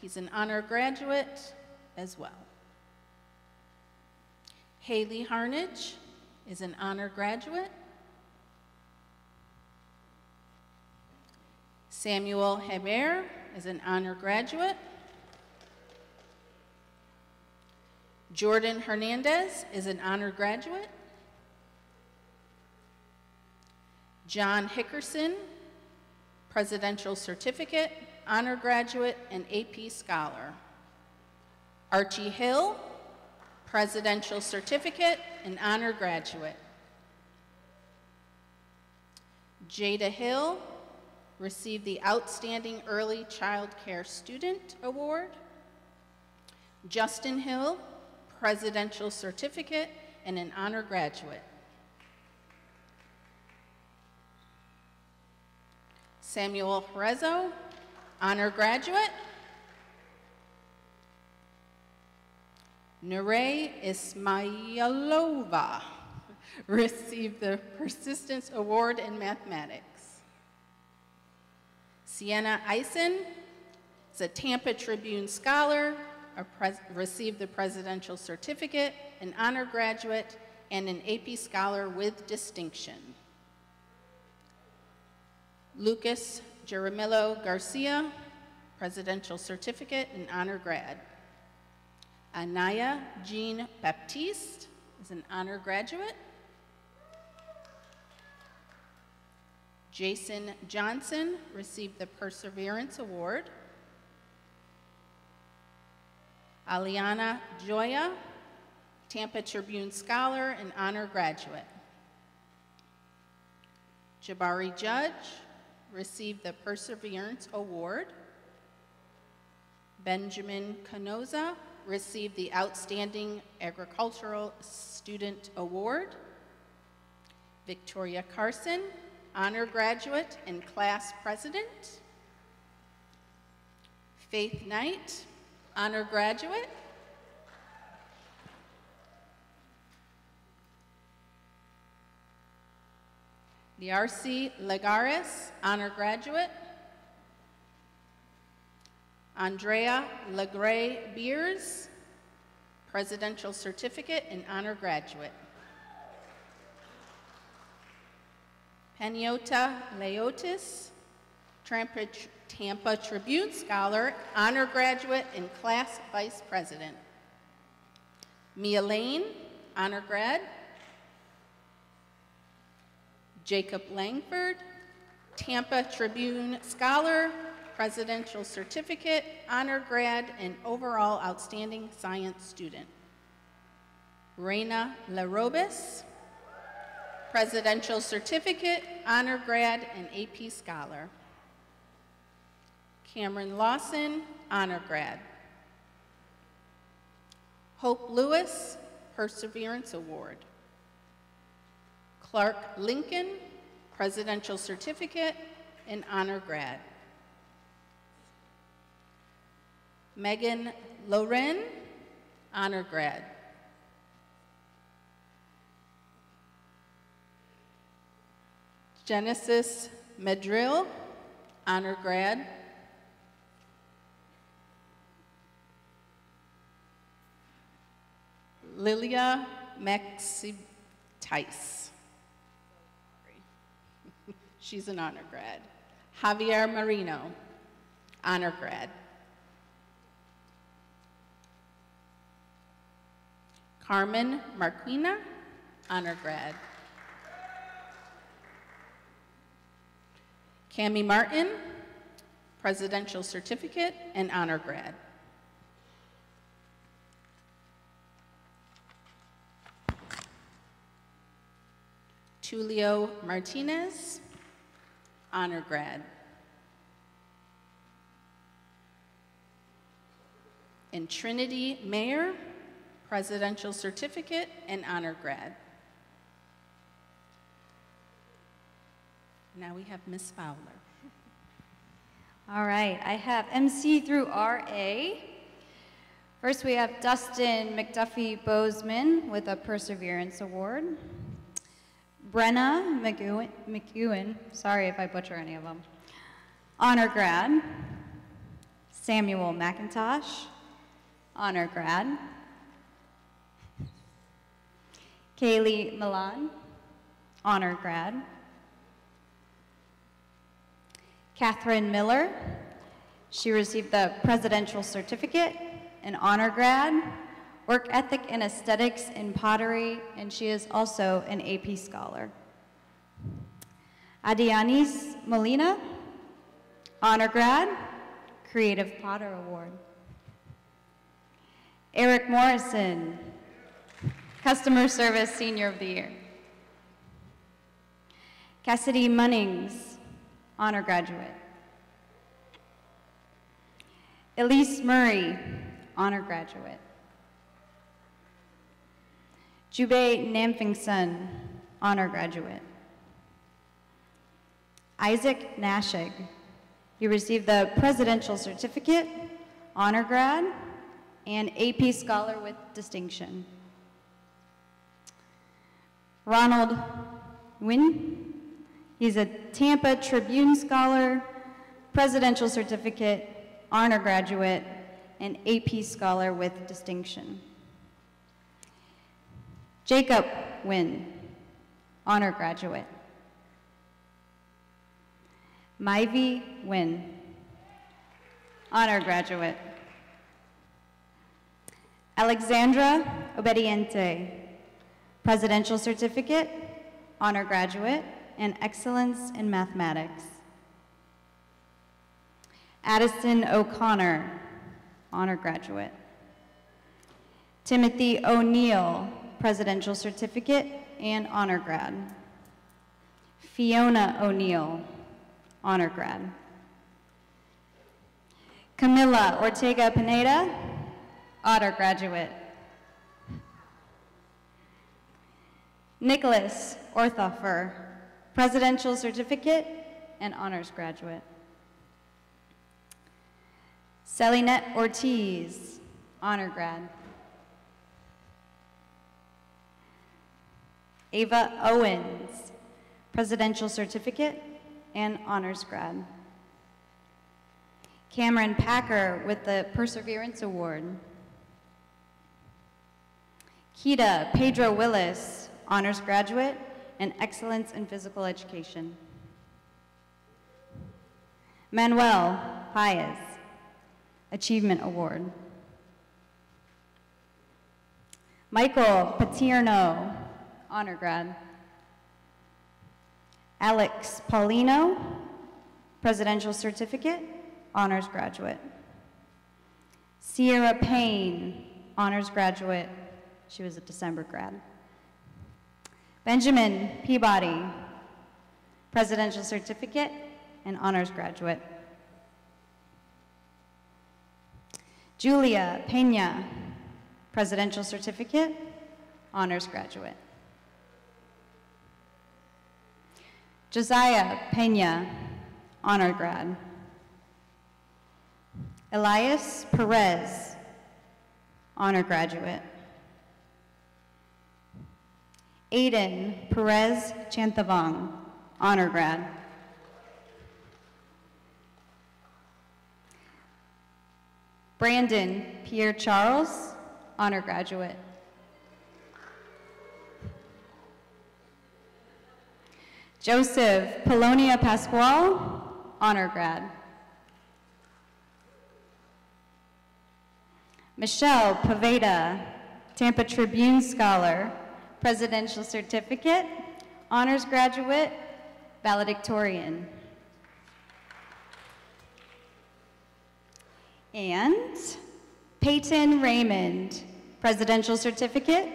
He's an honor graduate as well. Haley Harnage is an honor graduate. Samuel Hebert is an honor graduate. Jordan Hernandez is an honor graduate. John Hickerson, Presidential Certificate, honor graduate, and AP Scholar. Archie Hill, Presidential Certificate, and honor graduate. Jada Hill received the Outstanding Early Child Care Student Award. Justin Hill, Presidential Certificate, and an honor graduate. Samuel Rezo, honor graduate. Nure Ismailova received the Persistence Award in Mathematics. Sienna Eisen is a Tampa Tribune Scholar, received the Presidential Certificate, an honor graduate, and an AP Scholar with distinction. Lucas Jaramillo Garcia, Presidential Certificate and Honor Grad. Anaya Jean Baptiste is an honor graduate. Jason Johnson received the Perseverance Award. Aliana Joya, Tampa Tribune Scholar and Honor Graduate. Jabari Judge, received the Perseverance Award. Benjamin Canoza received the Outstanding Agricultural Student Award. Victoria Carson, honor graduate and class president. Faith Knight, honor graduate. Liarcy Lagares, honor graduate. Andrea Legray Beers, presidential certificate and honor graduate. Paniota Leotis, Tampa, Tribune Scholar, honor graduate and class vice president. Mia Lane, honor grad. Jacob Langford, Tampa Tribune Scholar, Presidential Certificate, Honor Grad, and Overall Outstanding Science Student. Reina LaRobis, Presidential Certificate, Honor Grad, and AP Scholar. Cameron Lawson, Honor Grad. Hope Lewis, Perseverance Award. Clark Lincoln, Presidential Certificate, and Honor Grad. Megan Loren, Honor Grad. Genesis Medrill, Honor Grad. Lilia Maxitis. She's an honor grad. Javier Marino, honor grad. Carmen Marquina, honor grad. Cami Martin, presidential certificate and honor grad. Tulio Martinez, honor grad. And Trinity Mayer, presidential certificate and honor grad. Now we have Miss Fowler. All right, I have MC through RA. First, we have Dustin McDuffie Bozeman with a Perseverance Award. Brenna McEwen, McEwen, sorry if I butcher any of them, honor grad. Samuel McIntosh, honor grad. Kaylee Milan, honor grad. Catherine Miller, she received the Presidential Certificate, an honor grad, work ethic and aesthetics in pottery, and she is also an AP scholar. Adianis Molina, honor grad, Creative Potter Award. Eric Morrison, Customer Service Senior of the Year. Cassidy Munnings, honor graduate. Elise Murray, honor graduate. Jube Namfingson, honor graduate. Isaac Nashig, you received the Presidential Certificate, honor grad, and AP Scholar with distinction. Ronald Wynn, he's a Tampa Tribune Scholar, Presidential Certificate, honor graduate, and AP Scholar with distinction. Jacob Wynn, honor graduate. Myvi Wynn, honor graduate. Alexandra Obediente, Presidential Certificate, honor graduate, and excellence in mathematics. Addison O'Connor, honor graduate. Timothy O'Neill, Presidential Certificate and honor grad. Fiona O'Neill, honor grad. Camilla Ortega Pineda, honor graduate. Nicholas Orthoffer, Presidential Certificate and honors graduate. Selinette Ortiz, honor grad. Ava Owens, Presidential Certificate and honors grad. Cameron Packer with the Perseverance Award. Kita Pedro Willis, honors graduate and excellence in physical education. Manuel Paez, Achievement Award. Michael Paterno, honor grad. Alex Paulino, Presidential Certificate, honors graduate. Sierra Payne, honors graduate. She was a December grad. Benjamin Peabody, Presidential Certificate and honors graduate. Julia Pena, Presidential Certificate, honors graduate. Josiah Pena, honor grad. Elias Perez, honor graduate. Aiden Perez Chanthavong, honor grad. Brandon Pierre Charles, honor graduate. Joseph Polonia Pascual, honor grad. Michelle Poveda, Tampa Tribune Scholar, Presidential Certificate, Honors Graduate, Valedictorian. And Peyton Raymond, Presidential Certificate,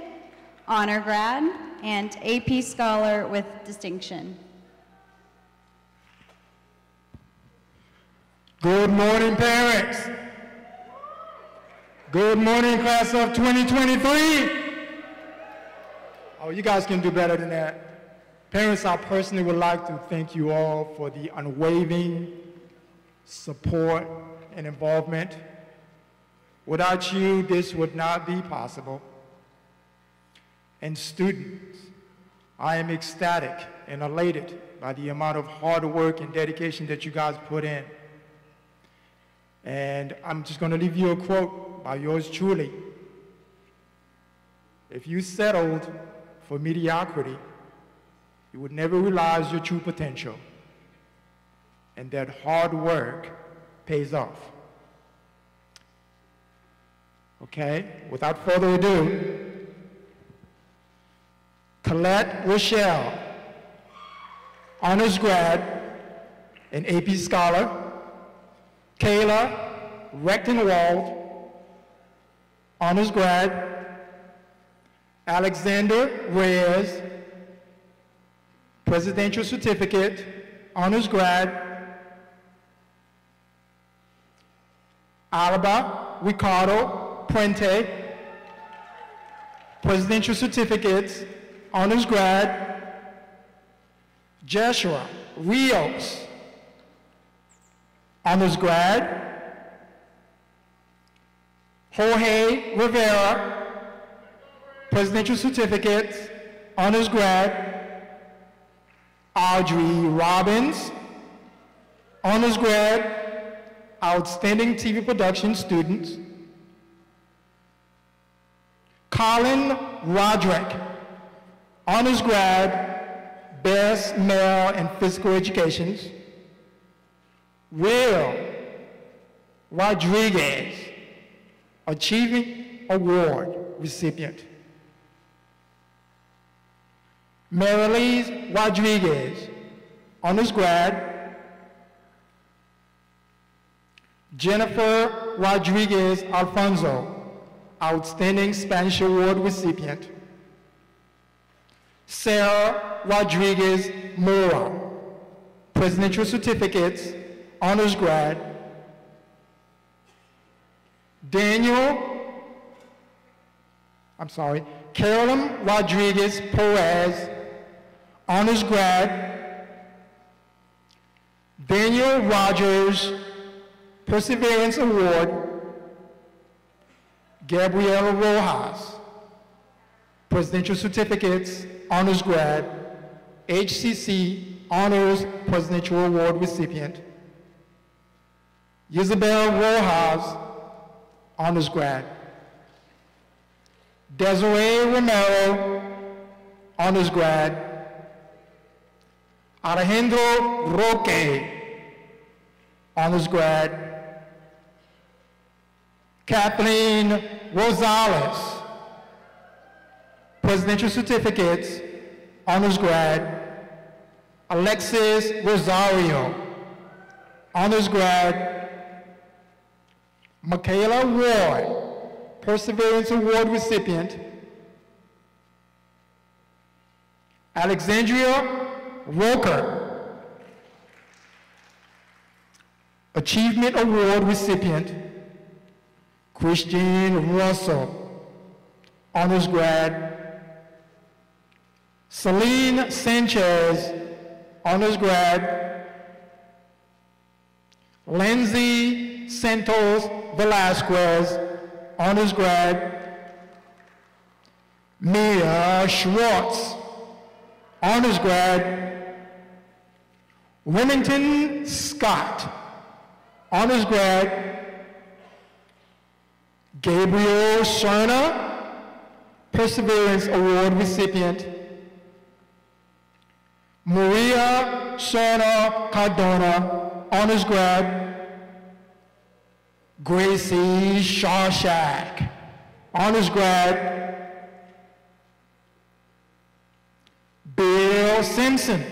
Honor Grad, and AP Scholar with distinction. Good morning, parents. Good morning, class of 2023. Oh, you guys can do better than that. Parents, I personally would like to thank you all for the unwavering support and involvement. Without you, this would not be possible. And students, I am ecstatic and elated by the amount of hard work and dedication that you guys put in. And I'm just going to leave you a quote by yours truly. If you settled for mediocrity, you would never realize your true potential. And that hard work pays off. Okay? Without further ado, Colette Rochelle, honors grad and AP scholar. Kayla Rechtenwald, honors grad. Alexander Reyes, presidential certificate, honors grad. Alba Ricardo Puente, presidential certificates, honors grad. Joshua Rios, honors grad. Jorge Rivera, presidential certificates, honors grad. Audrey Robbins, honors grad, outstanding TV production students. Colin Roderick, honors grad, best male in physical education. Will Rodriguez, Achievement Award recipient. Marilise Rodriguez, honors grad. Jennifer Rodriguez Alfonso, outstanding Spanish award recipient. Sarah Rodriguez Mora, presidential certificates, honors grad. Daniel, I'm sorry, Carolyn Rodriguez Perez, honors grad. Daniel Rogers, Perseverance Award. Gabriela Rojas, Presidential Certificates, Honors Grad, HCC Honors Presidential Award recipient. Isabel Rojas, Honors Grad. Desiree Romero, Honors Grad. Alejandro Roque, Honors Grad. Kathleen Rosales, Presidential Certificates, Honors Grad. Alexis Rosario, Honors Grad. Michaela Roy, Perseverance Award recipient. Alexandria Roker, Achievement Award recipient. Christine Russell, honors grad. Celine Sanchez, honors grad. Lindsay Santos Velasquez, honors grad. Mia Schwartz, honors grad. Remington Scott, honors grad. Gabriel Sharna, Perseverance Award recipient. Maria Sharna Cardona, honors grad. Gracie Shawshak, honors grad. Bill Simpson,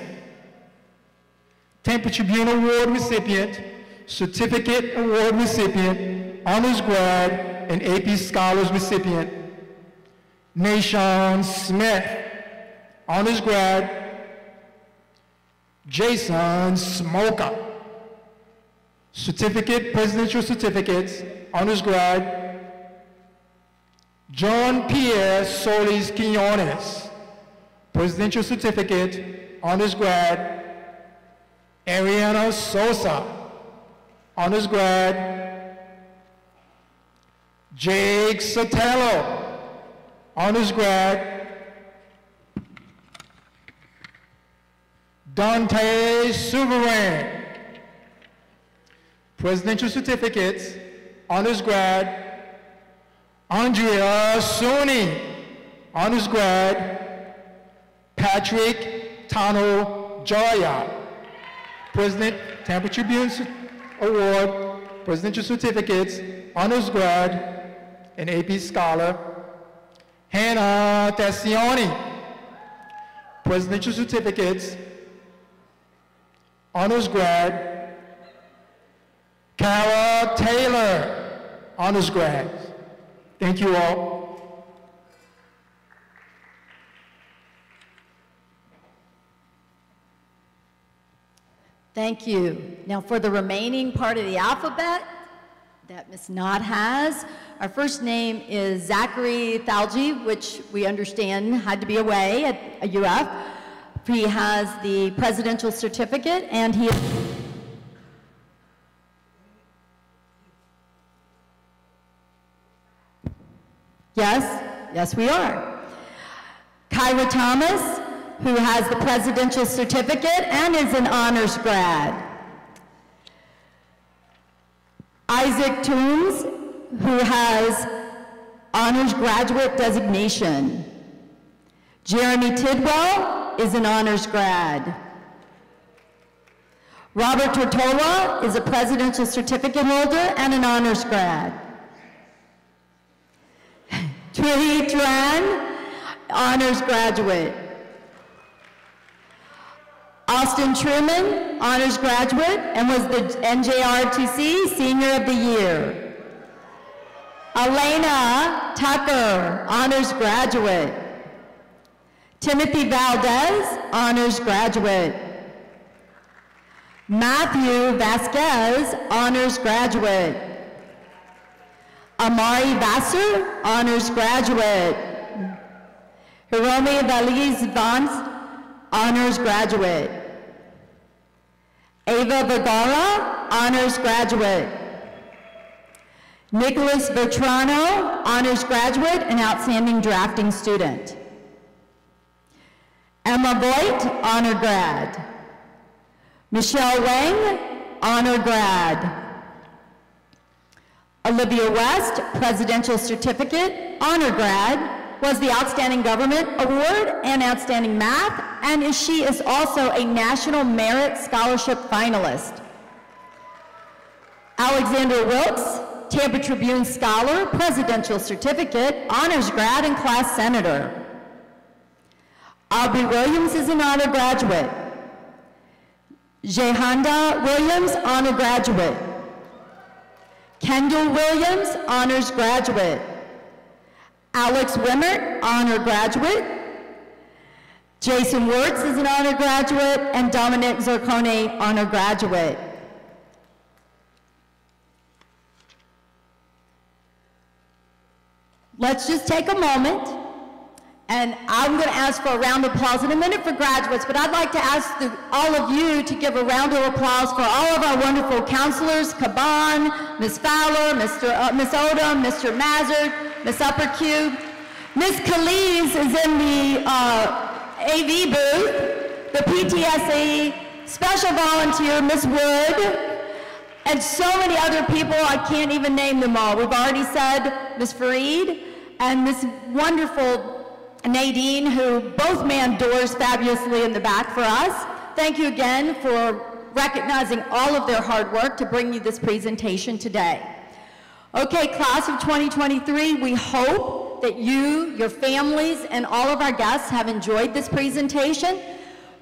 Tampa Tribune Award recipient, Certificate Award recipient, honors grad, and AP Scholars recipient, Nashon Smith, honors grad, Jason Smoker, certificate, presidential certificates, honors grad, John Pierre Solis Quinones, presidential certificate, honors grad, Ariana Sosa, honors grad, Jake Sotelo, honors grad. Dante Souverain. Presidential certificates, honors grad, Andrea Suni, honors grad, Patrick Tano Joya, President Tampa Tribune Award, presidential certificates, honors grad, and AP scholar, Hannah Tassioni, presidential certificates, honors grad, Kara Taylor, honors grad. Thank you all. Thank you. Now for the remaining part of the alphabet that Ms. Knott has, our first name is Zachary Thalji, which we understand had to be away at UF. He has the presidential certificate and he Yes, yes we are. Kyra Thomas, who has the presidential certificate and is an honors grad. Isaac Toombs, who has honors graduate designation. Jeremy Tidwell is an honors grad. Robert Tortola is a presidential certificate holder and an honors grad. Tree Tran, honors graduate. Austin Truman, honors graduate, and was the NJROTC Senior of the Year. Elena Tucker, honors graduate. Timothy Valdez, honors graduate. Matthew Vasquez, honors graduate. Amari Vassar, honors graduate. Hiromi Valiz Vance, honors graduate. Ava Vergara, honors graduate. Nicholas Bertrano, honors graduate and outstanding drafting student. Emma Voigt, honor grad. Michelle Wang, honor grad. Olivia West, Presidential Certificate, honor grad, was the Outstanding Government Award and Outstanding Math, and she is also a National Merit Scholarship finalist. Alexander Wilkes, Tampa Tribune Scholar, Presidential Certificate, honors grad and class senator. Aubrey Williams is an honor graduate. Jehanda Williams, honor graduate. Kendall Williams, honors graduate. Alex Wimmert, honor graduate. Jason Wirtz is an honor graduate, and Dominic Zarcone, honor graduate. Let's just take a moment, and I'm going to ask for a round of applause in a minute for graduates, but I'd like to ask the, all of you to give a round of applause for all of our wonderful counselors, Caban, Ms. Fowler, Mr. Uh, Ms. Odom, Mr. Mazard, Ms. Uppercube. Ms. Khalid is in the uh, AV booth, the PTSA special volunteer, Ms. Wood, and so many other people, I can't even name them all. We've already said Ms. Fareed and this wonderful Nadine, who both manned doors fabulously in the back for us. Thank you again for recognizing all of their hard work to bring you this presentation today. Okay, class of 2023, we hope that you, your families, and all of our guests have enjoyed this presentation.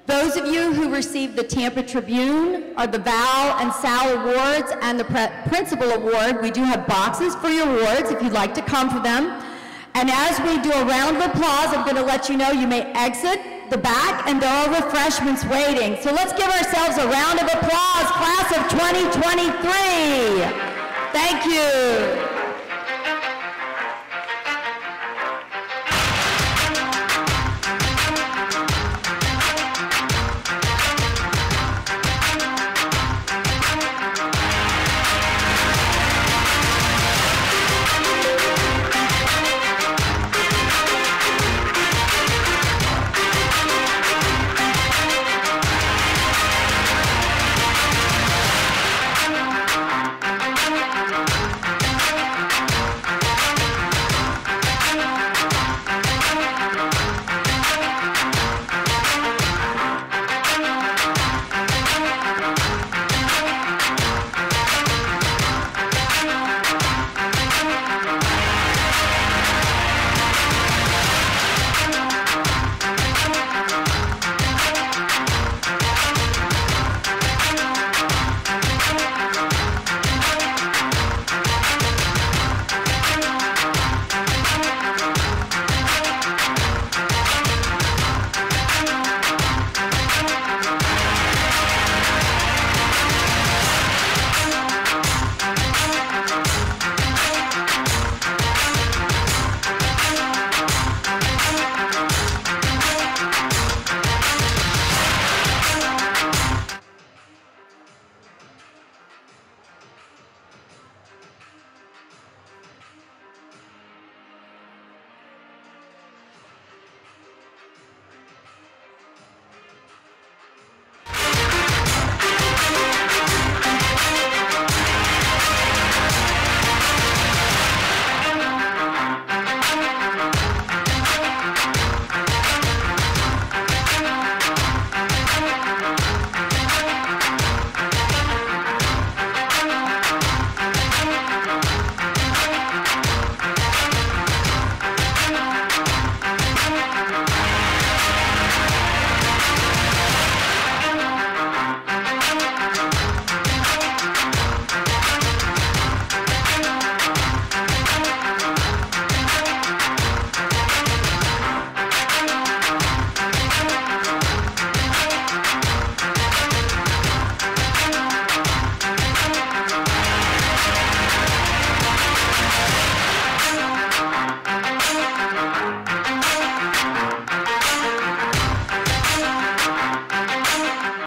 Those of you who received the Tampa Tribune or the Val and Sal Awards and the Principal Award, we do have boxes for your awards if you'd like to come for them. And as we do a round of applause, I'm going to let you know you may exit the back and there are refreshments waiting. So let's give ourselves a round of applause, class of 2023. Thank you.